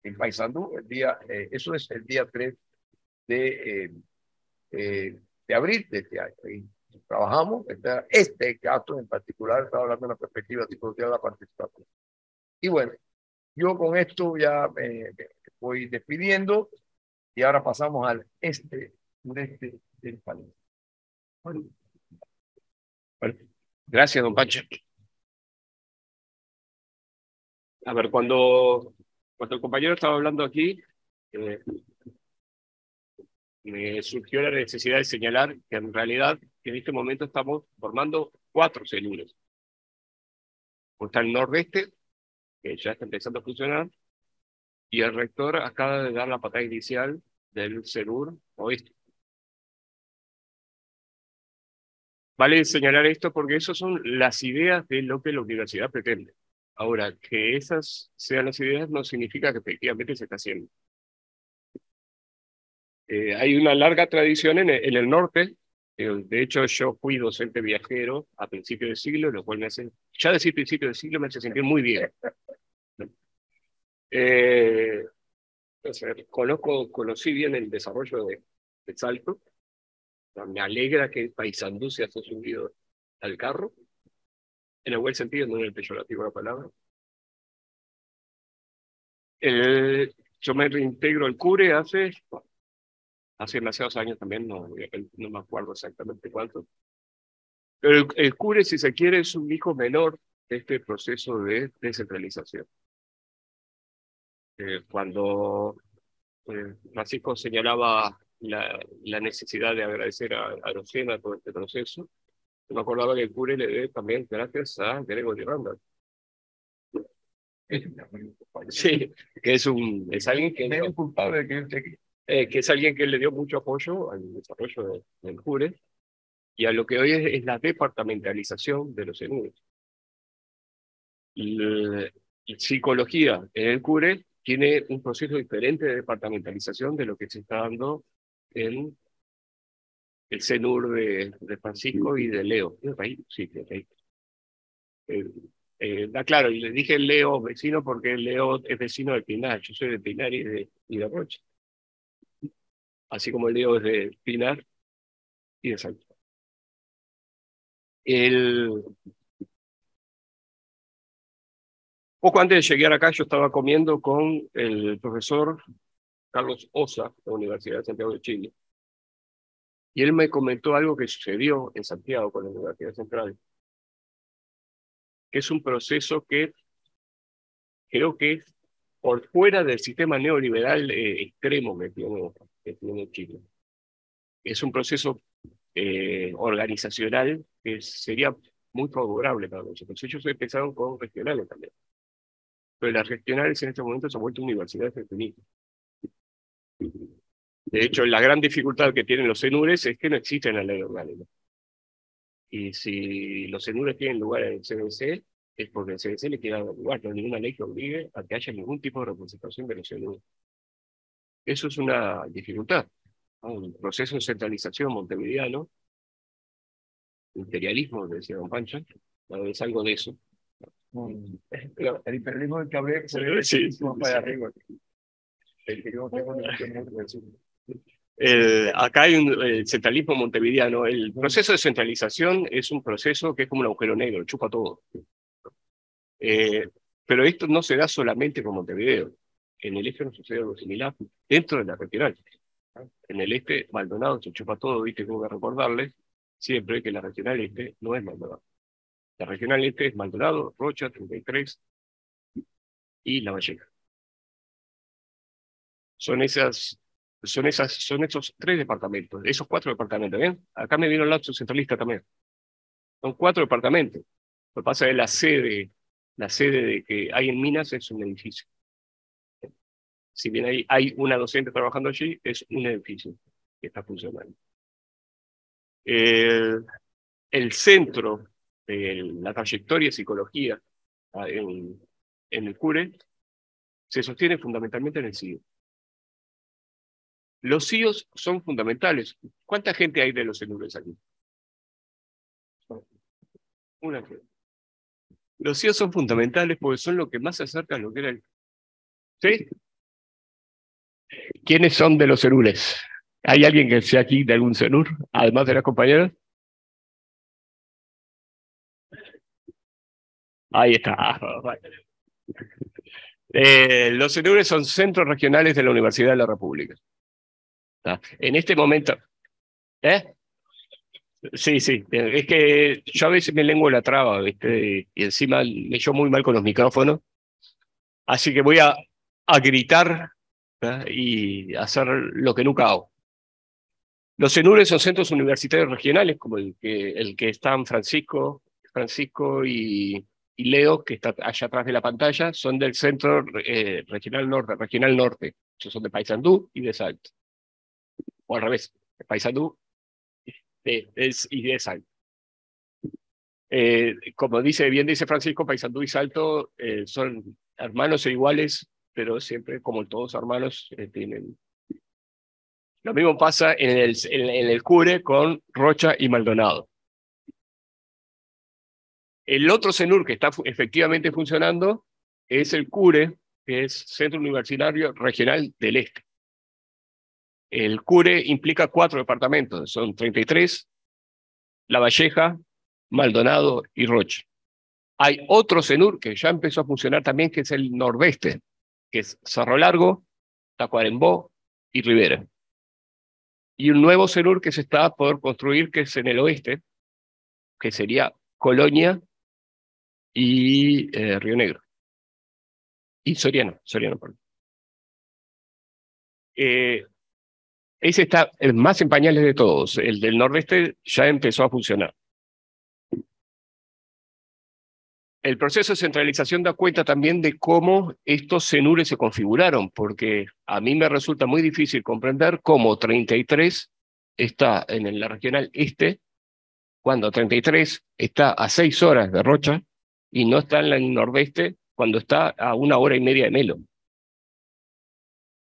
en Paysandú, el día, eh, eso es el día 3 de, eh, de abril de este año. Trabajamos, este, este caso en particular, estaba hablando de la perspectiva psicológica de la participación. Y bueno, yo con esto ya me, voy despidiendo y ahora pasamos al este, sureste del país. Gracias, don Pancho. A ver, cuando, cuando el compañero estaba hablando aquí, eh, me surgió la necesidad de señalar que en realidad en este momento estamos formando cuatro células. Está el nordeste, que ya está empezando a funcionar, y el rector acaba de dar la patada inicial del CELUR oeste. Vale señalar esto porque esas son las ideas de lo que la universidad pretende. Ahora, que esas sean las ideas no significa que efectivamente se está haciendo. Eh, hay una larga tradición en el, norte. Eh, de hecho, yo fui docente viajero a principios de siglo, lo cual me hace, ya decir principio de siglo me hace sentir muy bien. Eh, conozco, conocí bien el desarrollo de, de Salto. Me alegra que Paisandú se haya subido al carro, en el buen sentido, no en el peyorativo de la palabra. Eh, yo me reintegro al CURE hace hace demasiados años también, no, no me acuerdo exactamente cuánto. Pero el, CURE, si se quiere, es un hijo menor de este proceso de descentralización. Eh, cuando eh, Francisco señalaba la, la, necesidad de agradecer a, a Rosena todo este proceso, me acordaba que el CURE le debe también gracias a Gregory Randall. Sí, que es un es alguien que es culpable que eh, que es alguien que le dio mucho apoyo al desarrollo de, del CURE y a lo que hoy es, es la departamentalización de los ENUDES. La, psicología en el CURE tiene un proceso diferente de departamentalización de lo que se está dando en el CENUR de, de Francisco y de Leo. Sí, de eh, eh, da claro, y le dije Leo vecino porque Leo es vecino de Pinar, yo soy de Pinar y de, y de Rocha así como Leo es de Pinar y de Salto. El... Poco antes de llegar acá, yo estaba comiendo con el profesor Carlos Osa, de la Universidad de Santiago de Chile. Y él me comentó algo que sucedió en Santiago con la Universidad Central, que es un proceso que creo que es por fuera del sistema neoliberal eh, extremo que tiene que tiene Chile. Es un proceso eh, organizacional que sería muy favorable para nosotros. Ellos empezaron con regionales también. Pero las regionales en este momento se han vuelto universidades feministas. De hecho, la gran dificultad que tienen los CENURES es que no existen la ley orgánica. Y si los CENURES tienen lugar en el CBC, es porque el CBC le quiere dar lugar, no hay ninguna ley que obligue a que haya ningún tipo de representación de los CENURES. Eso es una dificultad. Un proceso de centralización montevideano, imperialismo, decía Don Pancho, es algo de eso. El imperialismo del que hablé, sí, para arriba. Eh, acá hay un el centralismo montevideano. El proceso de centralización es un proceso que es como un agujero negro, chupa todo. Eh, pero esto no se da solamente con Montevideo. En el este no sucede algo similar dentro de la regional. En el este, Maldonado se chupa todo, viste, tengo que recordarles siempre que la regional este no es Maldonado. La regional este es Maldonado, Rocha, 33 y La Valleja. Son esas, son esas, son esos tres departamentos, esos cuatro departamentos, ¿bien? Acá me vino el lapso centralista también. Son cuatro departamentos. Lo que pasa es que la sede, la sede de que hay en Minas es un edificio. Si bien hay, hay una docente trabajando allí, es un edificio que está funcionando. El, el centro de la trayectoria de psicología ah, en, en el CURE se sostiene fundamentalmente en el CIO. Los CIOs son fundamentales. ¿Cuánta gente hay de los CENURES aquí? Una Los CIOs son fundamentales porque son lo que más se acerca a lo que era el... ¿Sí? ¿Quiénes son de los CENURES? ¿Hay alguien que sea aquí de algún CENUR, además de las compañeras? Ahí está. Eh, los CENURES son centros regionales de la Universidad de la República. En este momento. ¿Eh? Sí, sí. Es que yo a veces me lengua la traba, ¿viste? Y encima me yo muy mal con los micrófonos. Así que voy a, a gritar y hacer lo que nunca hago. Los CENURES son centros universitarios regionales, como el que, el que están Francisco, Francisco y, y Leo, que está allá atrás de la pantalla, son del centro eh, regional norte, regional norte. Son de Paysandú y de Salto o al revés, Paisandú es, y de Salto. Eh, como dice, bien dice Francisco, Paisandú y Salto eh, son hermanos e iguales, pero siempre, como todos hermanos, eh, tienen. Lo mismo pasa en el, en el Cure con Rocha y Maldonado. El otro CENUR que está efectivamente funcionando es el CURE, que es Centro Universitario Regional del Este. El CURE implica cuatro departamentos, son 33, La Valleja, Maldonado y Roche. Hay otro CENUR que ya empezó a funcionar también, que es el nordeste, que es Cerro Largo, Tacuarembó y Rivera. Y un nuevo CENUR que se está por construir, que es en el oeste, que sería Colonia y eh, Río Negro. Y Soriano, Soriano, perdón. Eh, ese está más en pañales de todos. El del nordeste ya empezó a funcionar. El proceso de centralización da cuenta también de cómo estos CENURES se configuraron, porque a mí me resulta muy difícil comprender cómo 33 está en la regional este, cuando 33 está a seis horas de Rocha y no está en el nordeste cuando está a una hora y media de Melo.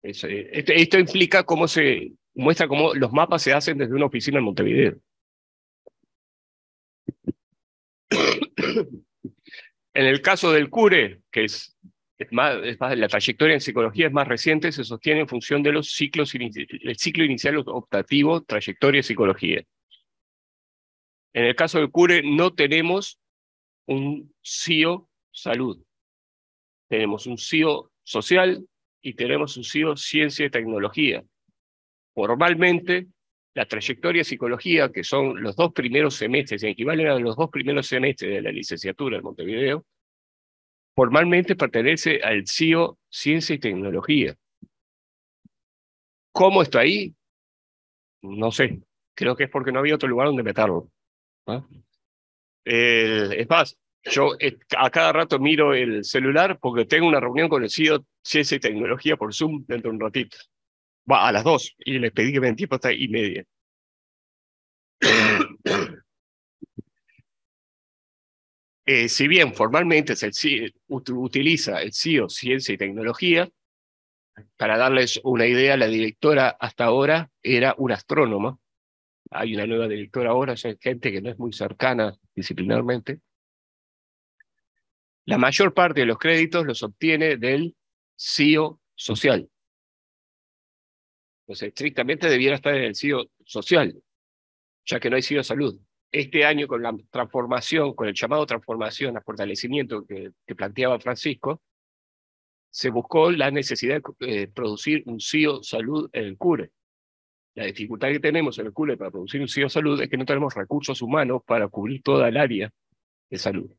Este, esto implica cómo se muestra cómo los mapas se hacen desde una oficina en Montevideo. *coughs* En el caso del CURE, que es, más, la trayectoria en psicología es más reciente, se sostiene en función de los ciclos, el ciclo inicial optativo, trayectoria psicología. En el caso del CURE no tenemos un CIO salud. Tenemos un CIO social, y tenemos CIO Ciencia y Tecnología. Formalmente, la trayectoria psicología, que son los dos primeros semestres, equivalen a los dos primeros semestres de la licenciatura en Montevideo, formalmente pertenece al CIO Ciencia y Tecnología. ¿Cómo está ahí? No sé. Creo que es porque no había otro lugar donde meterlo. es más, yo eh, a cada rato miro el celular porque tengo una reunión con el CEO Ciencia y Tecnología por Zoom dentro de un ratito. Va a las dos y les pedí que me den tiempo hasta y media. *coughs* eh, si bien formalmente es el CIO, utiliza el CIO Ciencia y Tecnología, para darles una idea, la directora hasta ahora era una astrónoma. Hay una nueva directora ahora, es gente que no es muy cercana disciplinarmente. La mayor parte de los créditos los obtiene del CIO social. Entonces, estrictamente debiera estar en el CIO social, ya que no hay CIO salud. Este año, con la transformación, con el llamado transformación a fortalecimiento que, planteaba Francisco, se buscó la necesidad de eh, producir un CIO salud en el CURE. La dificultad que tenemos en el CURE para producir un CIO salud es que no tenemos recursos humanos para cubrir toda el área de salud.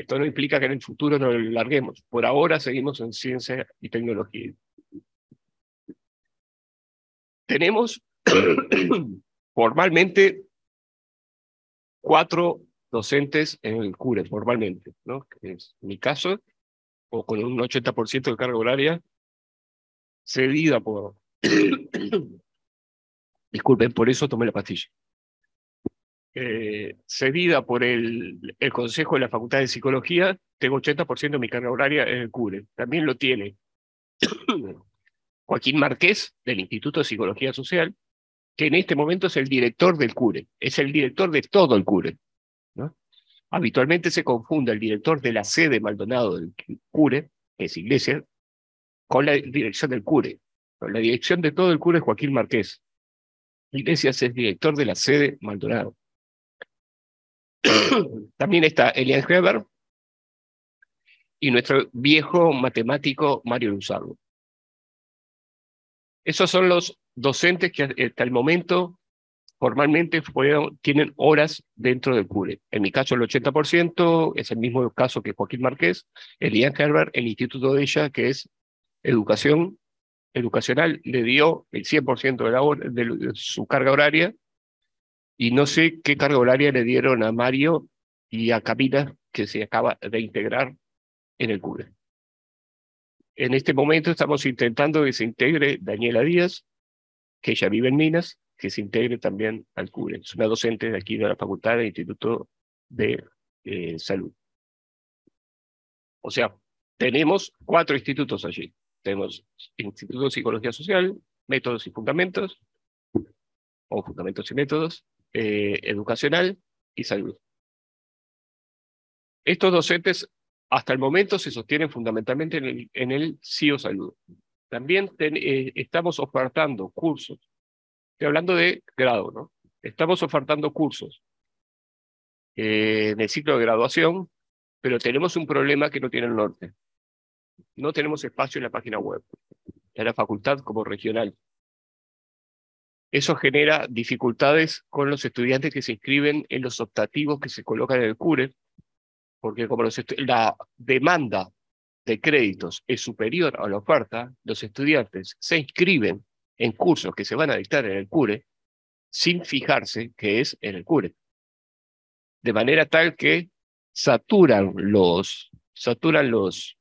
Esto no implica que en el futuro nos larguemos. Por ahora seguimos en ciencia y tecnología. Tenemos *coughs* formalmente cuatro docentes en el CURE, formalmente, ¿no? Que es mi caso, o con un 80% de carga horaria cedida por... *coughs* *coughs* Disculpen, por eso tomé la pastilla. Eh, cedida por el, Consejo de la Facultad de Psicología, tengo 80% de mi carga horaria en el CURE. También lo tiene *clears throat* Joaquín Márquez, del Instituto de Psicología Social, que en este momento es el director del CURE, es el director de todo el CURE. Habitualmente se confunde el director de la sede Maldonado del CURE, que es Iglesia, con la dirección del CURE. La dirección de todo el CURE es Joaquín Márquez. Iglesias es director de la sede Maldonado. *coughs* También está Elian Heber y nuestro viejo matemático Mario Luzardo. Esos son los docentes que hasta el momento formalmente tienen horas dentro del CURE. En mi caso el 80%, es el mismo caso que Joaquín Márquez, Elian Herbert, el instituto de ella, que es educación educacional, le dio el 100% de, la de su carga horaria y no sé qué carga horaria le dieron a Mario y a Camila, que se acaba de integrar en el CURE. En este momento estamos intentando que se integre Daniela Díaz, que ella vive en Minas, que se integre también al CURE. Es una docente de aquí de la Facultad del Instituto de eh, Salud. O sea, tenemos cuatro institutos allí. Tenemos Instituto de Psicología Social, Métodos y Fundamentos, o Fundamentos y Métodos, eh, educacional y salud. Estos docentes hasta el momento se sostienen fundamentalmente en el, en el CIO Salud. También eh, estamos ofertando cursos. Estoy hablando de grado, ¿no? Estamos ofertando cursos eh, en el ciclo de graduación, pero tenemos un problema que no tiene el norte. No tenemos espacio en la página web, en la facultad como regional. Eso genera dificultades con los estudiantes que se inscriben en los optativos que se colocan en el CURE, porque como la demanda de créditos es superior a la oferta, los estudiantes se inscriben en cursos que se van a dictar en el CURE sin fijarse que es en el CURE. De manera tal que saturan los, saturan los,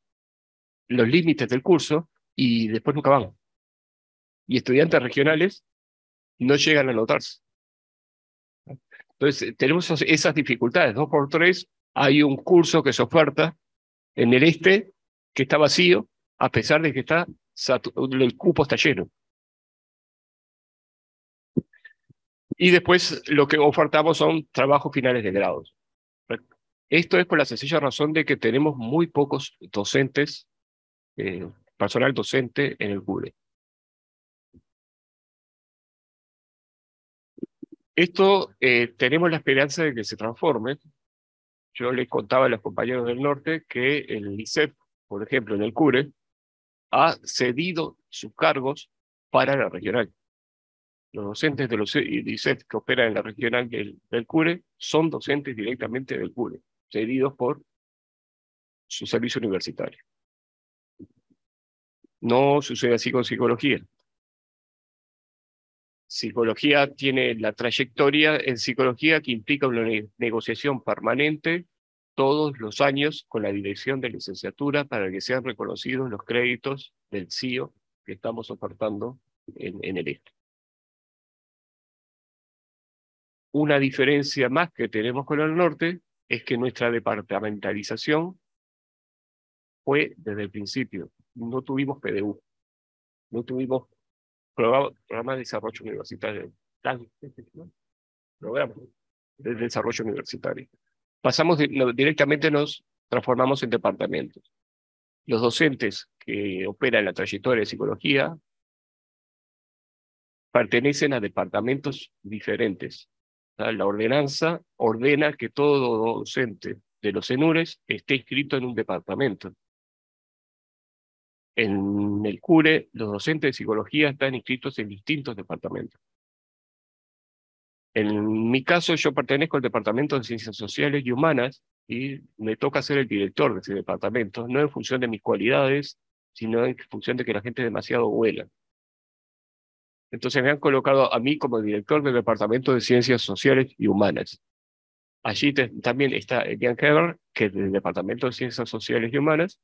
los límites del curso y después nunca van. Y estudiantes regionales no llegan a notarse. Entonces, tenemos esas dificultades. Dos por tres, hay un curso que se oferta en el este que está vacío, a pesar de que está el cupo está lleno. Y después lo que ofertamos son trabajos finales de grados. Esto es por la sencilla razón de que tenemos muy pocos docentes, eh, personal docente en el CURE. Esto eh, tenemos la esperanza de que se transforme. Yo les contaba a los compañeros del norte que el ICEP, por ejemplo, en el CURE, ha cedido sus cargos para la regional. Los docentes de los que operan en la regional del, del CURE son docentes directamente del CURE, cedidos por su servicio universitario. No sucede así con psicología. Psicología tiene la trayectoria en psicología que implica una negociación permanente todos los años con la dirección de licenciatura para que sean reconocidos los créditos del CIO que estamos ofertando en, el este. Una diferencia más que tenemos con el norte es que nuestra departamentalización fue desde el principio. No tuvimos PDU, no tuvimos programa, de desarrollo universitario, programa de desarrollo universitario. Pasamos directamente, nos transformamos en departamentos. Los docentes que operan la trayectoria de psicología pertenecen a departamentos diferentes. La ordenanza ordena que todo docente de los ENURES esté inscrito en un departamento. En el CURE, los docentes de psicología están inscritos en distintos departamentos. En mi caso, yo pertenezco al Departamento de Ciencias Sociales y Humanas y me toca ser el director de ese departamento, no en función de mis cualidades, sino en función de que la gente demasiado buena. Entonces me han colocado a mí como director del Departamento de Ciencias Sociales y Humanas. Allí también está Elian Heber, que es del Departamento de Ciencias Sociales y Humanas,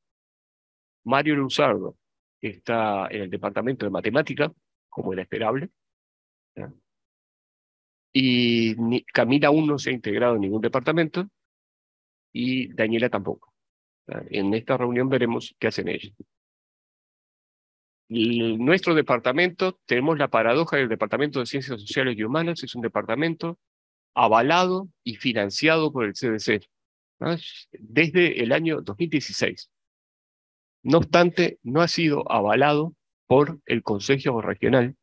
Mario Luzardo, está en el Departamento de Matemática, como era esperable, y Camila aún no se ha integrado en ningún departamento y Daniela tampoco. En esta reunión veremos qué hacen ellos. nuestro departamento, tenemos la paradoja del Departamento de Ciencias Sociales y Humanas, es un departamento avalado y financiado por el CDC desde el año 2016. No obstante, no ha sido avalado por el Consejo Regional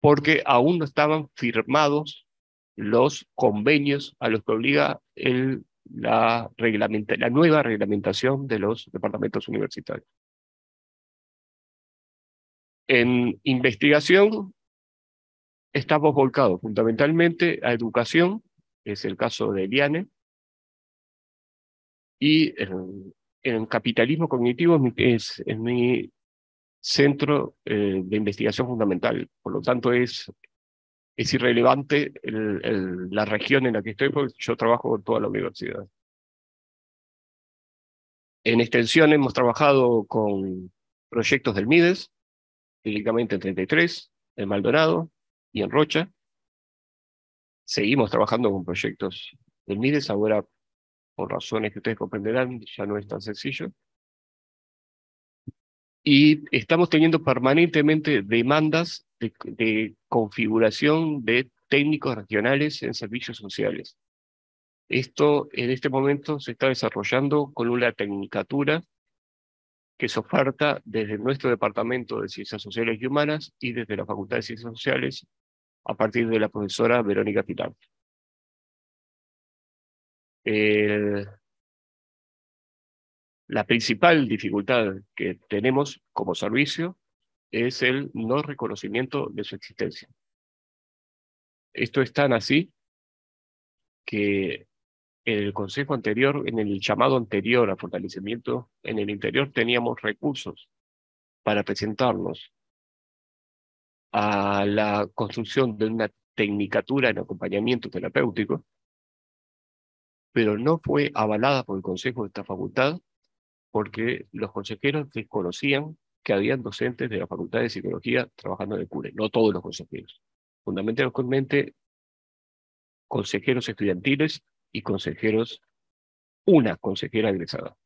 porque aún no estaban firmados los convenios a los que obliga la, la nueva reglamentación de los departamentos universitarios. En investigación estamos volcados fundamentalmente a educación, es el caso de Eliane, y en, capitalismo cognitivo es, mi centro eh, de investigación fundamental. Por lo tanto, es, es irrelevante la región en la que estoy, porque yo trabajo con toda la universidad. En extensión hemos trabajado con proyectos del MIDES, típicamente en 33, en Maldonado y en Rocha. Seguimos trabajando con proyectos del MIDES, ahora por razones que ustedes comprenderán, ya no es tan sencillo y estamos teniendo permanentemente demandas de, configuración de técnicos regionales en servicios sociales. Esto en este momento se está desarrollando con una tecnicatura que se oferta desde nuestro Departamento de Ciencias Sociales y Humanas y desde la Facultad de Ciencias Sociales a partir de la profesora Verónica Pilar. La principal dificultad que tenemos como servicio es el no reconocimiento de su existencia. Esto es tan así que en el consejo anterior, en el llamado anterior a fortalecimiento en el interior, teníamos recursos para presentarnos a la construcción de una tecnicatura en acompañamiento terapéutico, pero no fue avalada por el consejo de esta facultad porque los consejeros desconocían que habían docentes de la Facultad de Psicología trabajando en el CURE, no todos los consejeros. Fundamentalmente, consejeros estudiantiles y consejeros, una consejera egresada.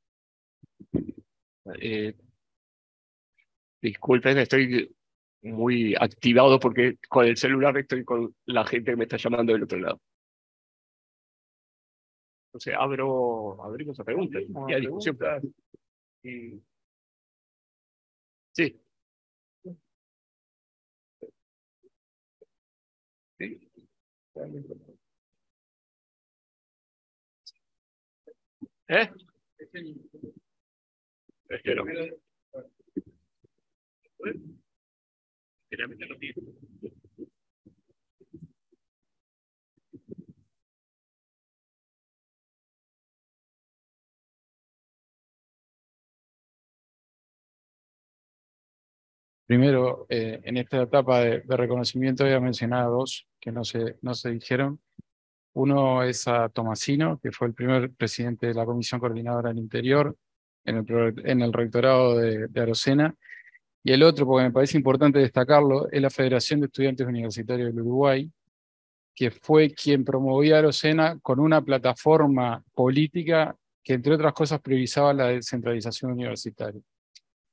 Eh, disculpen, estoy muy activado porque con el celular estoy con la gente que me está llamando del otro lado. Entonces, abro, abrimos a preguntas y a discusión. Sí. Sí. ¿Eh? Espero. Generalmente no tiene. Primero, eh, en esta etapa de, reconocimiento había mencionado dos que no se, no se dijeron. Uno es a Tomasino, que fue el primer presidente de la Comisión Coordinadora del Interior en el, en el rectorado de, de Arocena. Y el otro, porque me parece importante destacarlo, es la Federación de Estudiantes Universitarios del Uruguay, que fue quien promovía a Arocena con una plataforma política que, entre otras cosas, priorizaba la descentralización universitaria.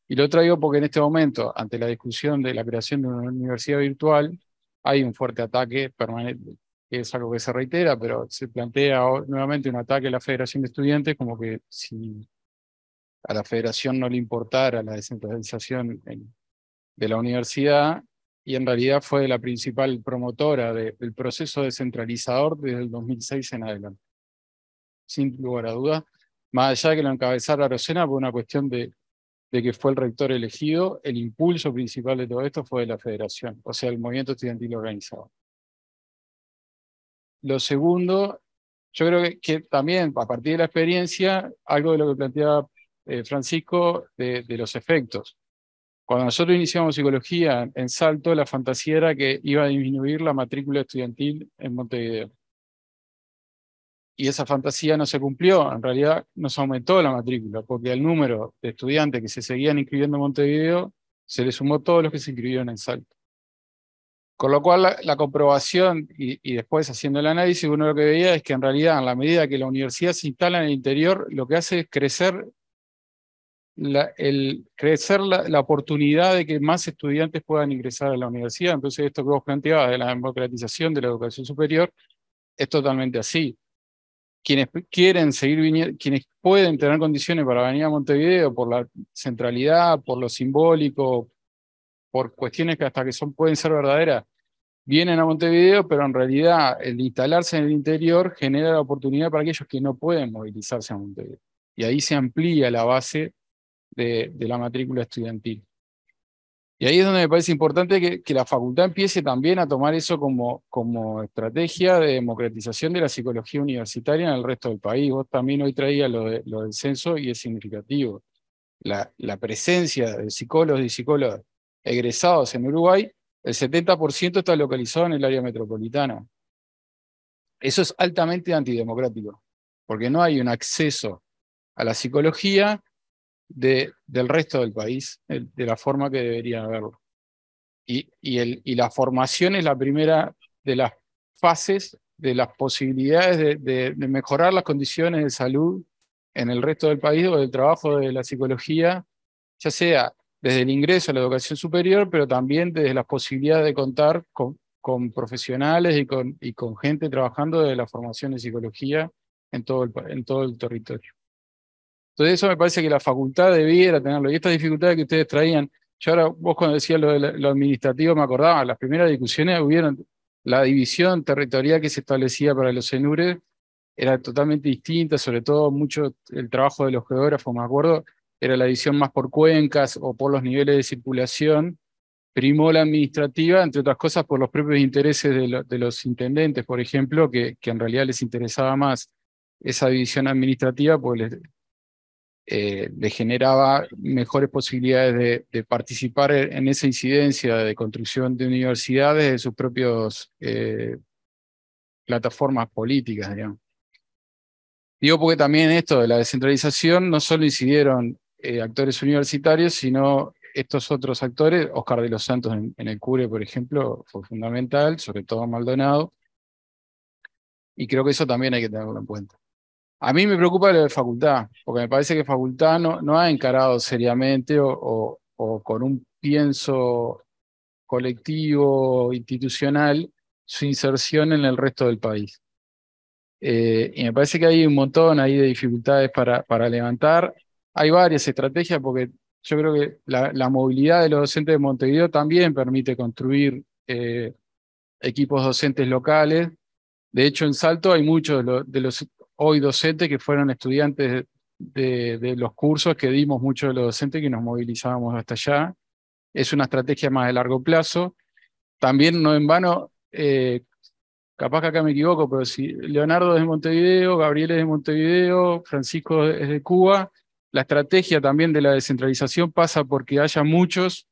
Y lo traigo porque en este momento, ante la discusión de la creación de una universidad virtual, hay un fuerte ataque permanente, que es algo que se reitera, pero se plantea nuevamente un ataque a la Federación de Estudiantes, como que si a la Federación no le importara la descentralización de la universidad, y en realidad fue la principal promotora del proceso descentralizador desde el 2006 en adelante. Sin lugar a dudas, más allá de que lo encabezara Rosena por una cuestión de de que fue el rector elegido, el impulso principal de todo esto fue de la federación, o sea, el movimiento estudiantil organizado. Lo segundo, yo creo que, también a partir de la experiencia, algo de lo que planteaba eh, Francisco de, de, los efectos. Cuando nosotros iniciamos psicología en Salto, la fantasía era que iba a disminuir la matrícula estudiantil en Montevideo y esa fantasía no se cumplió, en realidad nos aumentó la matrícula, porque al número de estudiantes que se seguían inscribiendo en Montevideo, se le sumó todos los que se inscribieron en Salto. Con lo cual la, comprobación y, después haciendo el análisis, uno lo que veía es que en realidad en la medida que la universidad se instala en el interior, lo que hace es crecer la, el, crecer la, la, oportunidad de que más estudiantes puedan ingresar a la universidad. Entonces esto que vos planteabas de la democratización de la educación superior es totalmente así quienes quieren seguir viniendo, quienes pueden tener condiciones para venir a Montevideo por la centralidad, por lo simbólico, por cuestiones que hasta que son, pueden ser verdaderas, vienen a Montevideo, pero en realidad el instalarse en el interior genera la oportunidad para aquellos que no pueden movilizarse a Montevideo. Y ahí se amplía la base de, de la matrícula estudiantil. Y ahí es donde me parece importante que, la facultad empiece también a tomar eso como, como estrategia de democratización de la psicología universitaria en el resto del país. Vos también hoy traías lo del censo y es significativo. La, la presencia de psicólogos y psicólogas egresados en Uruguay, el 70% está localizado en el área metropolitana. Eso es altamente antidemocrático, porque no hay un acceso a la psicología de, del resto del país, de la forma que debería haberlo. Y, y, el, y la formación es la primera de las fases de las posibilidades de, de, mejorar las condiciones de salud en el resto del país o del trabajo de la psicología, ya sea desde el ingreso a la educación superior, pero también desde las posibilidades de contar con, con profesionales y con, y con gente trabajando de la formación de psicología en todo el, en todo el territorio. Entonces eso me parece que la facultad debiera tenerlo. Y estas dificultades que ustedes traían, yo ahora vos cuando decías lo, administrativo me acordaba, las primeras discusiones hubieron, la división territorial que se establecía para los CENURES era totalmente distinta, sobre todo mucho el trabajo de los geógrafos, me acuerdo, era la división más por cuencas o por los niveles de circulación, primó la administrativa, entre otras cosas por los propios intereses de, de los intendentes, por ejemplo, que, que, en realidad les interesaba más esa división administrativa, porque les, eh, le generaba mejores posibilidades de, participar en esa incidencia de construcción de universidades de sus propias eh, plataformas políticas, digamos. Digo porque también esto de la descentralización no solo incidieron eh, actores universitarios, sino estos otros actores, Oscar de los Santos en, en, el CURE, por ejemplo, fue fundamental, sobre todo Maldonado, y creo que eso también hay que tenerlo en cuenta. A mí me preocupa lo de facultad, porque me parece que facultad no, ha encarado seriamente o, con un pienso colectivo, institucional, su inserción en el resto del país. Eh, y me parece que hay un montón ahí de dificultades para, levantar. Hay varias estrategias porque yo creo que la, movilidad de los docentes de Montevideo también permite construir eh, equipos docentes locales. De hecho, en Salto hay muchos de los hoy docentes que fueron estudiantes de, los cursos que dimos muchos de los docentes que nos movilizábamos hasta allá. Es una estrategia más de largo plazo. También no en vano, eh, capaz que acá me equivoco, pero si Leonardo es de Montevideo, Gabriel es de Montevideo, Francisco es de Cuba, la estrategia también de la descentralización pasa porque haya muchos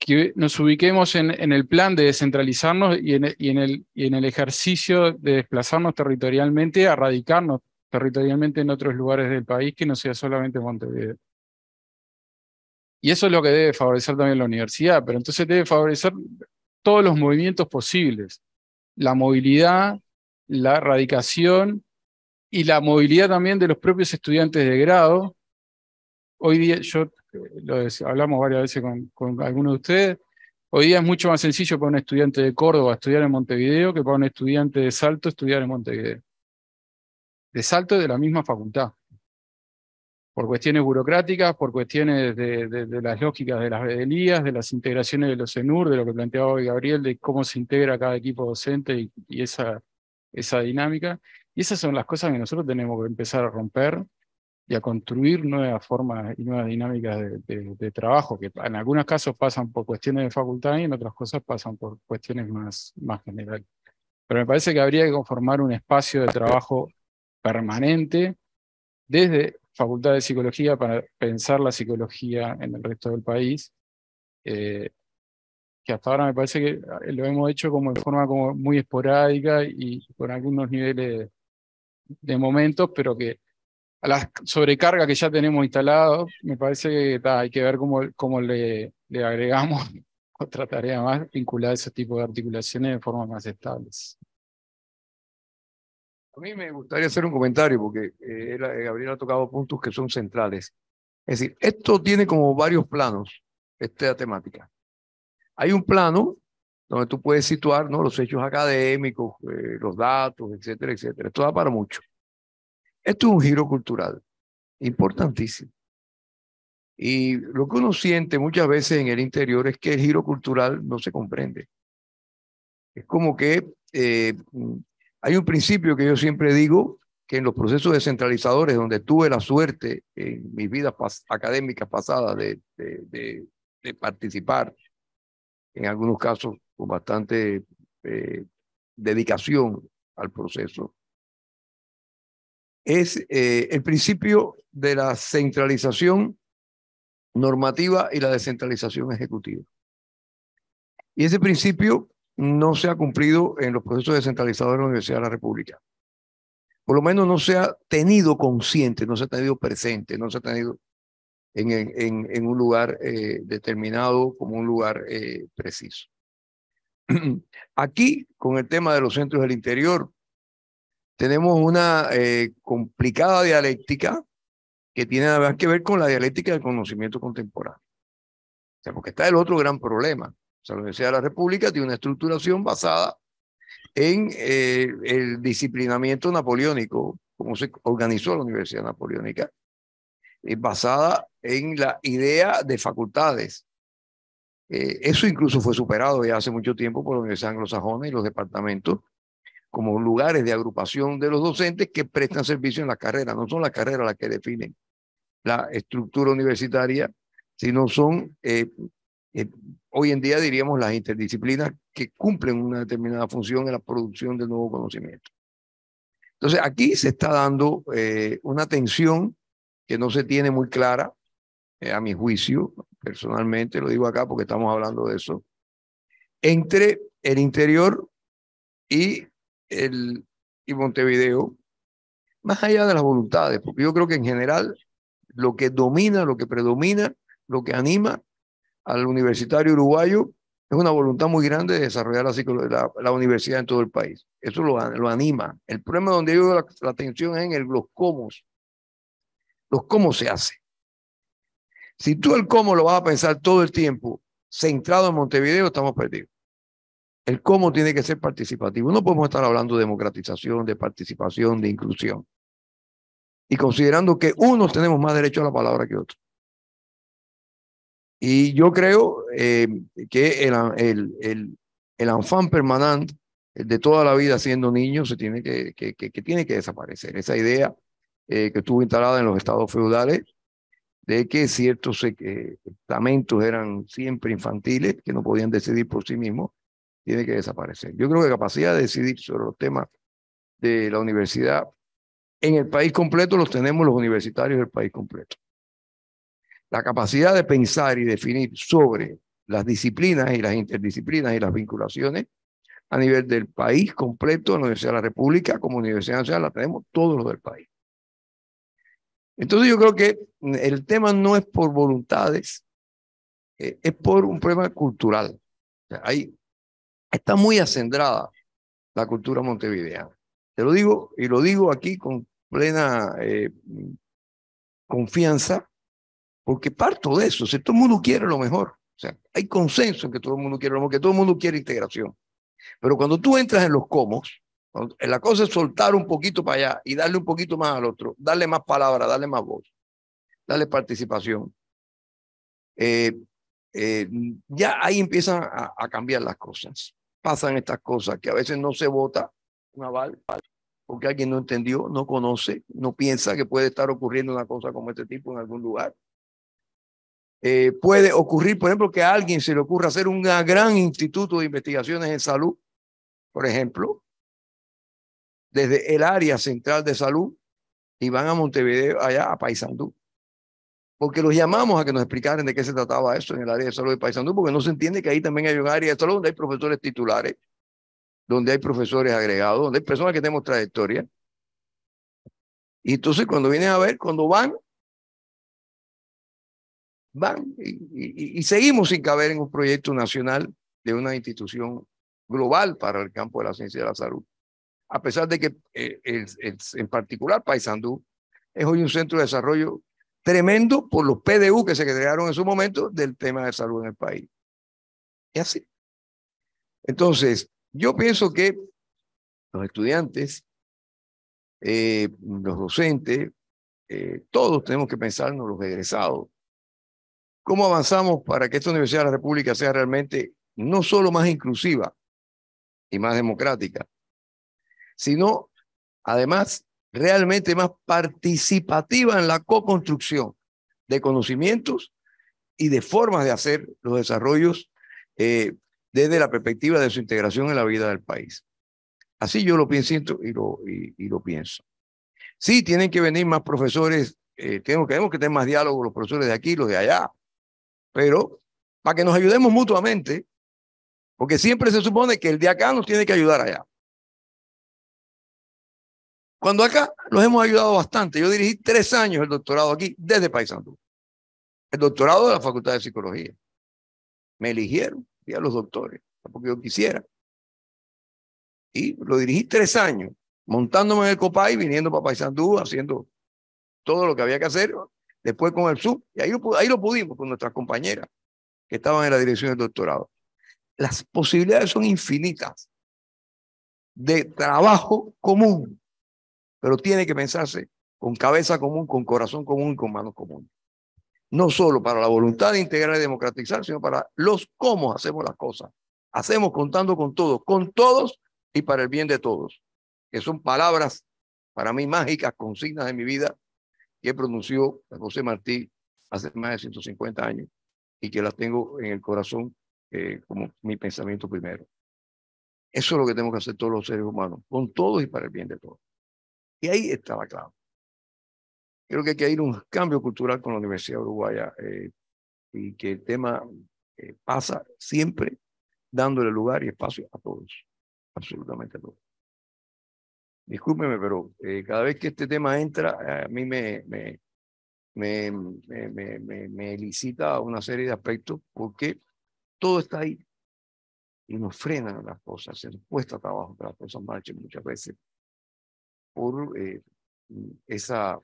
que nos ubiquemos en, el plan de descentralizarnos y en, y, en el, y en el ejercicio de desplazarnos territorialmente, a radicarnos territorialmente en otros lugares del país que no sea solamente Montevideo. Y eso es lo que debe favorecer también la universidad, pero entonces debe favorecer todos los movimientos posibles. la movilidad, la radicación y la movilidad también de los propios estudiantes de grado. Hoy día, yo lo hablamos varias veces con, con algunos de ustedes, hoy día es mucho más sencillo para un estudiante de Córdoba estudiar en Montevideo que para un estudiante de Salto estudiar en Montevideo. De Salto de la misma facultad por cuestiones burocráticas, por cuestiones de, las lógicas de las vedelías, de las integraciones de los ENUR, de lo que planteaba hoy Gabriel, de cómo se integra cada equipo docente y, esa, esa dinámica. Y esas son las cosas que nosotros tenemos que empezar a romper y a construir nuevas formas y nuevas dinámicas de, trabajo, que en algunos casos pasan por cuestiones de facultad y en otras cosas pasan por cuestiones más, más generales. Pero me parece que habría que conformar un espacio de trabajo permanente desde Facultad de Psicología para pensar la psicología en el resto del país, eh, que hasta ahora me parece que eh, lo hemos hecho como en forma como muy esporádica y con algunos niveles de momentos, pero que a la sobrecarga que ya tenemos instalado, me parece que hay que ver cómo, cómo le, le agregamos *laughs* otra tarea más vinculada a ese tipo de articulaciones de forma más estables. A mí me gustaría hacer un comentario porque eh, eh, Gabriel ha tocado puntos que son centrales. Es decir, esto tiene como varios planos, esta temática. Hay un plano donde tú puedes situar ¿no? los hechos académicos, eh, los datos, etcétera, etcétera. Esto da para mucho. Esto es un giro cultural importantísimo. Y lo que uno siente muchas veces en el interior es que el giro cultural no se comprende. Es como que hay un principio que yo siempre digo, que en los procesos descentralizadores, donde tuve la suerte en mis vidas académicas pasadas de, de, de, participar, en algunos casos con bastante eh, dedicación al proceso, es eh, el principio de la centralización normativa y la descentralización ejecutiva. Y ese principio no se ha cumplido en los procesos descentralizados de la Universidad de la República. Por lo menos no se ha tenido consciente, no se ha tenido presente, no se ha tenido en, en, en un lugar eh, determinado como un lugar eh, preciso. *clears throat* Aquí, con el tema de los centros del interior, tenemos una eh, complicada dialéctica que tiene nada que ver con la dialéctica del conocimiento contemporáneo. O sea, porque está el otro gran problema la Universidad de la República tiene una estructuración basada en eh, el disciplinamiento napoleónico, como se organizó la Universidad Napoleónica, eh, basada en la idea de facultades. Eh, eso incluso fue superado ya hace mucho tiempo por la Universidad Anglosajona y los departamentos como lugares de agrupación de los docentes que prestan servicio en la carrera. No son las carreras las que definen la estructura universitaria, sino son eh, hoy en día diríamos las interdisciplinas que cumplen una determinada función en la producción de nuevo conocimiento. Entonces, aquí se está dando eh, una tensión que no se tiene muy clara, eh, a mi juicio, personalmente, lo digo acá porque estamos hablando de eso, entre el interior y, el, y Montevideo, más allá de las voluntades, porque yo creo que en general lo que domina, lo que predomina, lo que anima al universitario uruguayo es una voluntad muy grande de desarrollar la, la, universidad en todo el país. Eso lo, anima. El problema donde yo la, la atención es en el, los cómo. Los cómo se hace. Si tú el cómo lo vas a pensar todo el tiempo centrado en Montevideo, estamos perdidos. El cómo tiene que ser participativo. No podemos estar hablando de democratización, de participación, de inclusión. Y considerando que unos tenemos más derecho a la palabra que otros. Y yo creo eh, que el, el, el, el enfant permanente de toda la vida siendo niño se tiene que, que, que, tiene que desaparecer. Esa idea eh, que estuvo instalada en los estados feudales de que ciertos eh, estamentos eran siempre infantiles, que no podían decidir por sí mismos, tiene que desaparecer. Yo creo que capacidad de decidir sobre los temas de la universidad en el país completo los tenemos los universitarios del país completo la capacidad de pensar y definir sobre las disciplinas y las interdisciplinas y las vinculaciones a nivel del país completo, la Universidad de la República como Universidad Nacional, la tenemos todos los del país. Entonces yo creo que el tema no es por voluntades, eh, es por un problema cultural. ahí está muy acendrada la cultura montevideana. Te lo digo y lo digo aquí con plena eh, confianza, porque parto de eso. Si todo el mundo quiere lo mejor, o sea, hay consenso en que todo el mundo quiere lo mejor, que todo el mundo quiere integración. Pero cuando tú entras en los comos, la cosa es soltar un poquito para allá y darle un poquito más al otro, darle más palabra, darle más voz, darle participación. Eh, eh, ya ahí empiezan a, cambiar las cosas. Pasan estas cosas que a veces no se vota un aval porque alguien no entendió, no conoce, no piensa que puede estar ocurriendo una cosa como este tipo en algún lugar. Eh, puede ocurrir, por ejemplo, que a alguien se le ocurra hacer un gran instituto de investigaciones en salud, por ejemplo, desde el área central de salud y van a Montevideo, allá a Paysandú. Porque los llamamos a que nos explicaran de qué se trataba eso en el área de salud de Paysandú, porque no se entiende que ahí también hay un área de salud donde hay profesores titulares, donde hay profesores agregados, donde hay personas que tenemos trayectoria. Y entonces cuando vienen a ver, cuando van, van y, y, seguimos sin caber en un proyecto nacional de una institución global para el campo de la ciencia de la salud. A pesar de que eh, en particular Paysandú es hoy un centro de desarrollo tremendo por los PDU que se crearon en su momento del tema de salud en el país. Y así. Entonces, yo pienso que los estudiantes, eh, los docentes, eh, todos tenemos que pensarnos, los egresados, ¿Cómo avanzamos para que esta Universidad de la República sea realmente no solo más inclusiva y más democrática, sino además realmente más participativa en la co-construcción de conocimientos y de formas de hacer los desarrollos eh, desde la perspectiva de su integración en la vida del país. Así yo lo pienso y lo, pienso. Sí, tienen que venir más profesores, eh, tenemos, tenemos que tener más diálogo los profesores de aquí, los de allá, pero para que nos ayudemos mutuamente, porque siempre se supone que el de acá nos tiene que ayudar allá. Cuando acá los hemos ayudado bastante, yo dirigí tres años el doctorado aquí desde Paysandú. El doctorado de la Facultad de Psicología. Me eligieron, y a los doctores, porque yo quisiera. Y lo dirigí tres años, montándome en el Copay, viniendo para Paysandú, haciendo todo lo que había que hacer después con el SUB, y ahí lo, ahí lo pudimos con nuestras compañeras que estaban en la dirección del doctorado. Las posibilidades son infinitas de trabajo común, pero tiene que pensarse con cabeza común, con corazón común y con manos comunes. No solo para la voluntad de integrar y democratizar, sino para los cómo hacemos las cosas. Hacemos contando con todos, con todos y para el bien de todos, que son palabras para mí mágicas, consignas de mi vida, que pronunció José Martí hace más de 150 años y que las tengo en el corazón eh, como mi pensamiento primero. Eso es lo que tenemos que hacer todos los seres humanos, con todos y para el bien de todos. Y ahí está la clave. Creo que hay que ir a un cambio cultural con la Universidad Uruguaya eh, y que el tema eh, pasa siempre dándole lugar y espacio a todos, absolutamente a todos discúlpeme, pero eh, cada vez que este tema entra, a mí me, me, me, me, me, me elicita una serie de aspectos porque todo está ahí y nos frenan las cosas, se nos cuesta trabajo que las cosas marchen muchas veces por eh, esa,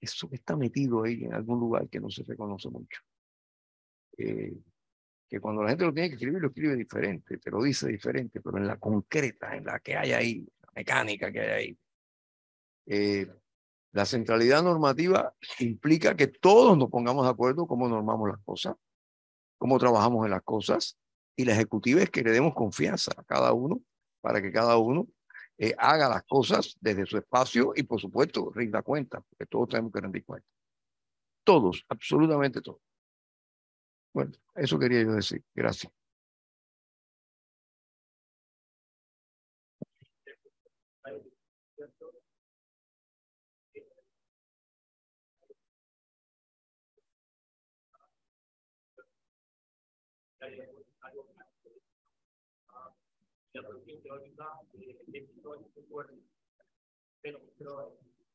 eso que está metido ahí en algún lugar que no se reconoce mucho. Eh, que cuando la gente lo tiene que escribir, lo escribe diferente, te lo dice diferente, pero en la concreta, en la que hay ahí, mecánica que hay ahí. Eh, la centralidad normativa implica que todos nos pongamos de acuerdo cómo normamos las cosas, cómo trabajamos en las cosas, y la ejecutiva es que le demos confianza a cada uno para que cada uno eh, haga las cosas desde su espacio y, por supuesto, rinda cuenta, porque todos tenemos que rendir cuenta. Todos, absolutamente todos. Bueno, eso quería yo decir. Gracias.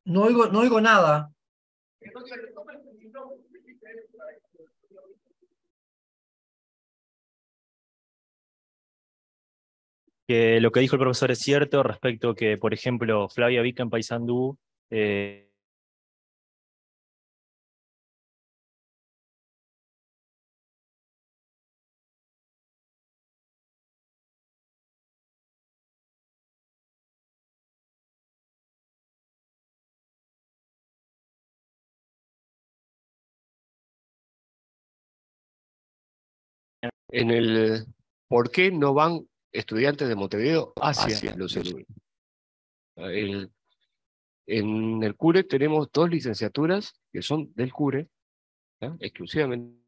No oigo, no oigo nada. que lo que dijo el profesor es cierto respecto que, por ejemplo, Flavia Vica en Paysandú eh, en el por qué no van estudiantes de Montevideo hacia, los estudios. en el CURE tenemos dos licenciaturas que son del CURE, exclusivamente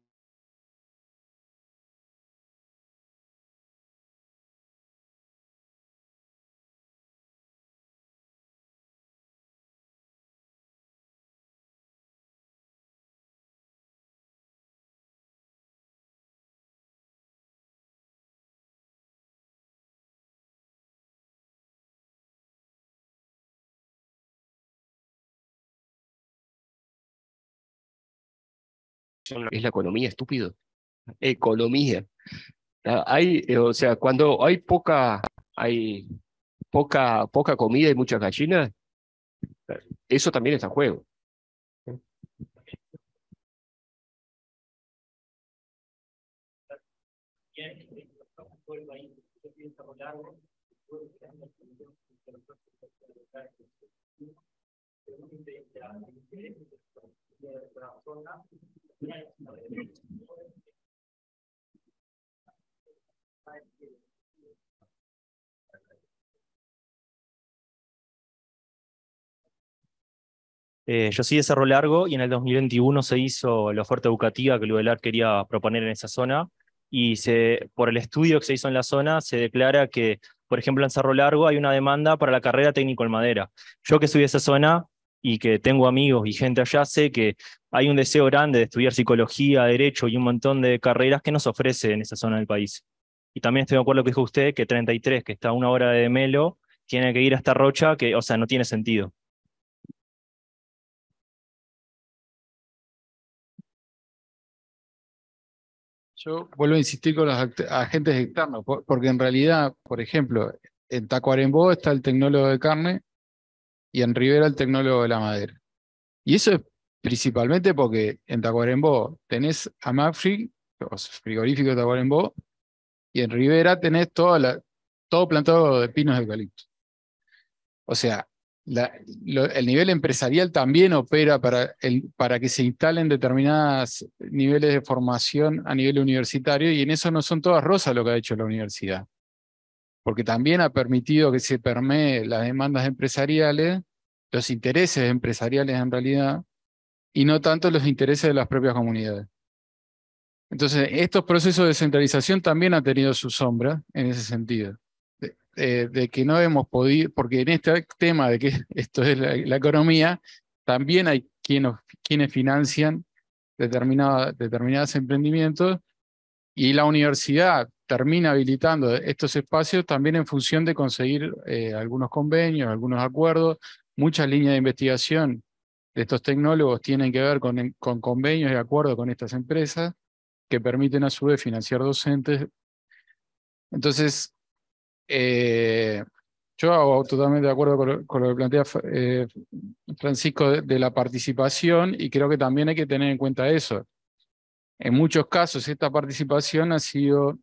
es la economía, estúpido. Economía. Ah, hay, eh, o sea, cuando hay poca, hay poca, poca comida y muchas gallinas, eso también está en juego. Eh, yo sí de Cerro Largo y en el 2021 se hizo la oferta educativa que Ludelar quería proponer en esa zona y se, por el estudio que se hizo en la zona se declara que, por ejemplo, en Cerro Largo hay una demanda para la carrera técnico en madera. Yo que soy de esa zona y que tengo amigos y gente allá, sé que hay un deseo grande de estudiar psicología, derecho y un montón de carreras que nos ofrece en esa zona del país. Y también estoy de acuerdo con lo que dijo usted, que 33, que está a una hora de Melo, tiene que ir hasta Rocha, que, o sea, no tiene sentido. Yo vuelvo a insistir con los agentes externos, porque en realidad, por ejemplo, en Tacuarembó está el tecnólogo de carne y en Rivera el tecnólogo de la madera. Y eso es principalmente porque en Tacuarembó tenés a Mafri, los frigoríficos de Tacuarembó, y en Rivera tenés toda todo plantado de pinos de eucalipto. O sea, el nivel empresarial también opera para, el, para que se instalen determinados niveles de formación a nivel universitario y en eso no son todas rosas lo que ha hecho la universidad porque también ha permitido que se permee las demandas empresariales, los intereses empresariales en realidad, y no tanto los intereses de las propias comunidades. Entonces, estos procesos de descentralización también han tenido su sombra en ese sentido, de, que no hemos podido, porque en este tema de que *laughs* esto es la, economía, también hay quienes, quienes financian determinados emprendimientos y la universidad termina habilitando estos espacios también en función de conseguir eh, algunos convenios, algunos acuerdos. Muchas líneas de investigación de estos tecnólogos tienen que ver con, con convenios y acuerdos con estas empresas que permiten a su vez financiar docentes. Entonces, eh, yo hago totalmente de acuerdo con lo, que plantea eh, Francisco de, la participación y creo que también hay que tener en cuenta eso. En muchos casos esta participación ha sido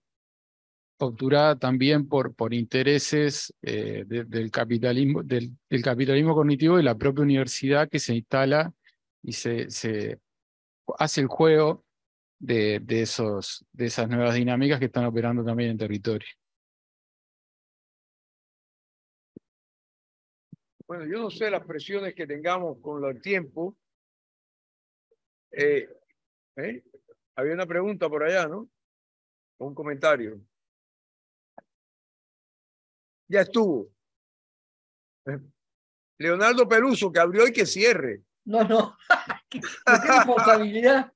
obturada también por, intereses eh, del, capitalismo, del, capitalismo cognitivo y la propia universidad que se instala y se, hace el juego de, de, esos, de esas nuevas dinámicas que están operando también en territorio. Bueno, yo no sé las presiones que tengamos con el tiempo. Eh, ¿eh? Había una pregunta por allá, ¿no? Un comentario ya estuvo. Eh, Leonardo Peluso, que abrió y que cierre. No, no. *laughs* ¿Qué, responsabilidad?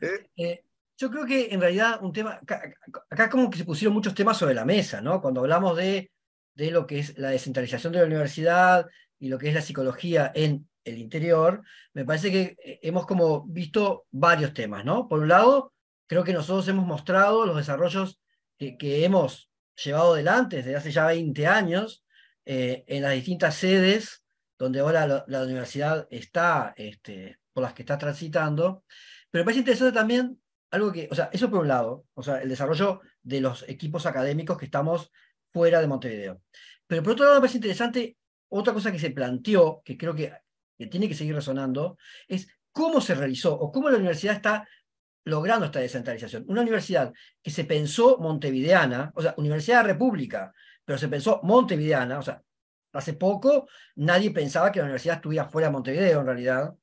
¿Eh? Eh, yo creo que en realidad un tema, acá, como que se pusieron muchos temas sobre la mesa, ¿no? Cuando hablamos de, de lo que es la descentralización de la universidad y lo que es la psicología en el interior, me parece que hemos como visto varios temas, ¿no? Por un lado, creo que nosotros hemos mostrado los desarrollos que, hemos llevado adelante desde hace ya 20 años eh, en las distintas sedes donde ahora la, la universidad está, este, por las que está transitando. Pero me parece interesante también algo que, o sea, eso por un lado, o sea, el desarrollo de los equipos académicos que estamos fuera de Montevideo. Pero por otro lado me parece interesante otra cosa que se planteó, que creo que, que tiene que seguir resonando, es cómo se realizó o cómo la universidad está logrando esta descentralización. Una universidad que se pensó montevideana, o sea, Universidad de República, pero se pensó montevideana, o sea, hace poco nadie pensaba que la universidad estuviera fuera de Montevideo en realidad.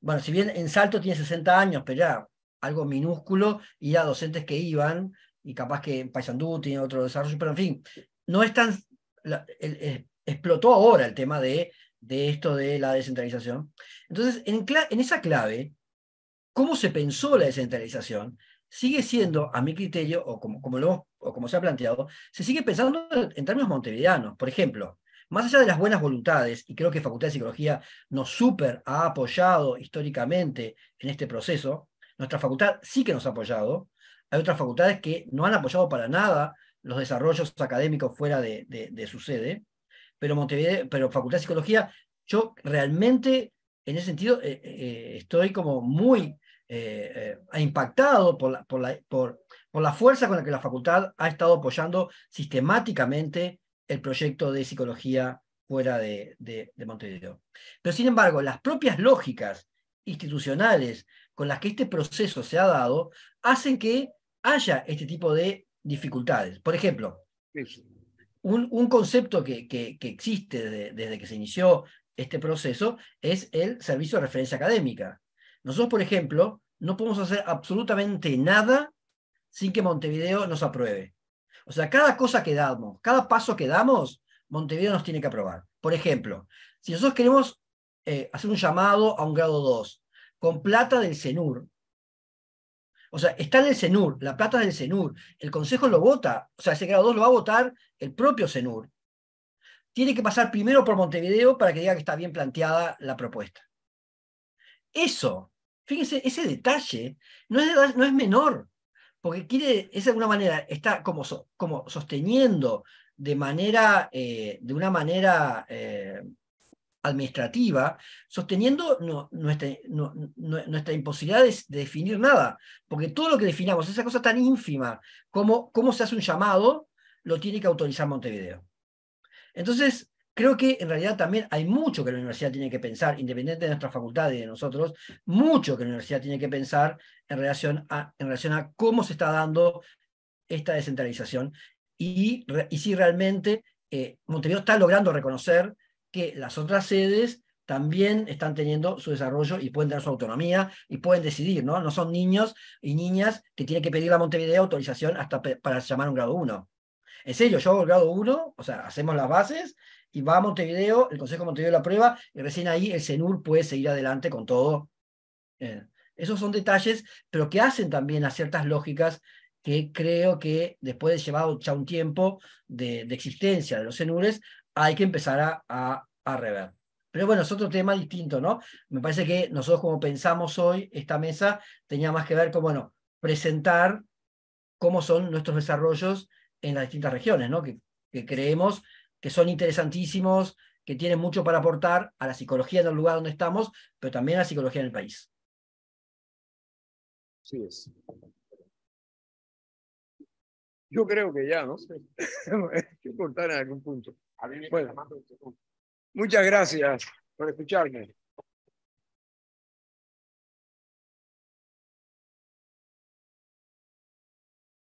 Bueno, si bien en Salto tiene 60 años, pero ya algo minúsculo, y a docentes que iban, y capaz que Paysandú tiene otro desarrollo, pero en fin, no es tan... explotó ahora el tema de, de esto de la descentralización. Entonces, en, esa clave, cómo se pensó la descentralización sigue siendo, a mi criterio, o como, como, lo, o como se ha planteado, se sigue pensando en términos montevideanos. Por ejemplo, más allá de las buenas voluntades, y creo que Facultad de Psicología nos súper ha apoyado históricamente en este proceso, nuestra facultad sí que nos ha apoyado, hay otras facultades que no han apoyado para nada los desarrollos académicos fuera de, de, su sede, pero, Montevideo, pero Facultad de Psicología, yo realmente en ese sentido eh, eh, estoy como muy eh, impactado por la, por, por, por la fuerza con la que la facultad ha estado apoyando sistemáticamente el proyecto de psicología fuera de, Montevideo. Pero sin embargo, las propias lógicas institucionales con las que este proceso se ha dado hacen que haya este tipo de dificultades. Por ejemplo, un, concepto que, existe desde, desde, que se inició este proceso es el servicio de referencia académica. Nosotros, por ejemplo, no podemos hacer absolutamente nada sin que Montevideo nos apruebe. O sea, cada cosa que damos, cada paso que damos, Montevideo nos tiene que aprobar. Por ejemplo, si nosotros queremos eh, hacer un llamado a un grado 2 con plata del CENUR, o sea, está en el CENUR, la plata del CENUR, el Consejo lo vota, o sea, ese grado 2 lo va a votar el propio CENUR. Tiene que pasar primero por Montevideo para que diga que está bien planteada la propuesta. Eso, fíjense, ese detalle no es, no es menor porque quiere, es de alguna manera, está como, como sosteniendo de manera, eh, de una manera eh, administrativa, sosteniendo nuestra, imposibilidad de, definir nada, porque todo lo que definamos, esa cosa tan ínfima como cómo se hace un llamado, lo tiene que autorizar Montevideo. Entonces, creo que en realidad también hay mucho que la universidad tiene que pensar, independiente de nuestra facultad y de nosotros, mucho que la universidad tiene que pensar en relación a, en relación a cómo se está dando esta descentralización y, y si realmente eh, Montevideo está logrando reconocer que las otras sedes también están teniendo su desarrollo y pueden tener su autonomía y pueden decidir, ¿no? No son niños y niñas que tienen que pedir a Montevideo autorización hasta para llamar un grado 1. En serio, yo hago el grado 1, o sea, hacemos las bases y va a Montevideo, el Consejo de Montevideo la prueba, y recién ahí el CENUR puede seguir adelante con todo. Eh, esos son detalles, pero que hacen también a ciertas lógicas que creo que después de llevado ya un tiempo de, existencia de los CENURes, hay que empezar a, a, a rever. Pero bueno, es otro tema distinto, ¿no? Me parece que nosotros como pensamos hoy, esta mesa tenía más que ver con, bueno, presentar cómo son nuestros desarrollos en las distintas regiones, ¿no? Que, que creemos que son interesantísimos, que tienen mucho para aportar a la psicología en el lugar donde estamos, pero también a la psicología en el país. Sí es. Yo creo que ya, ¿no? *laughs* Hay que cortar en algún punto. Bueno, muchas gracias por escucharme.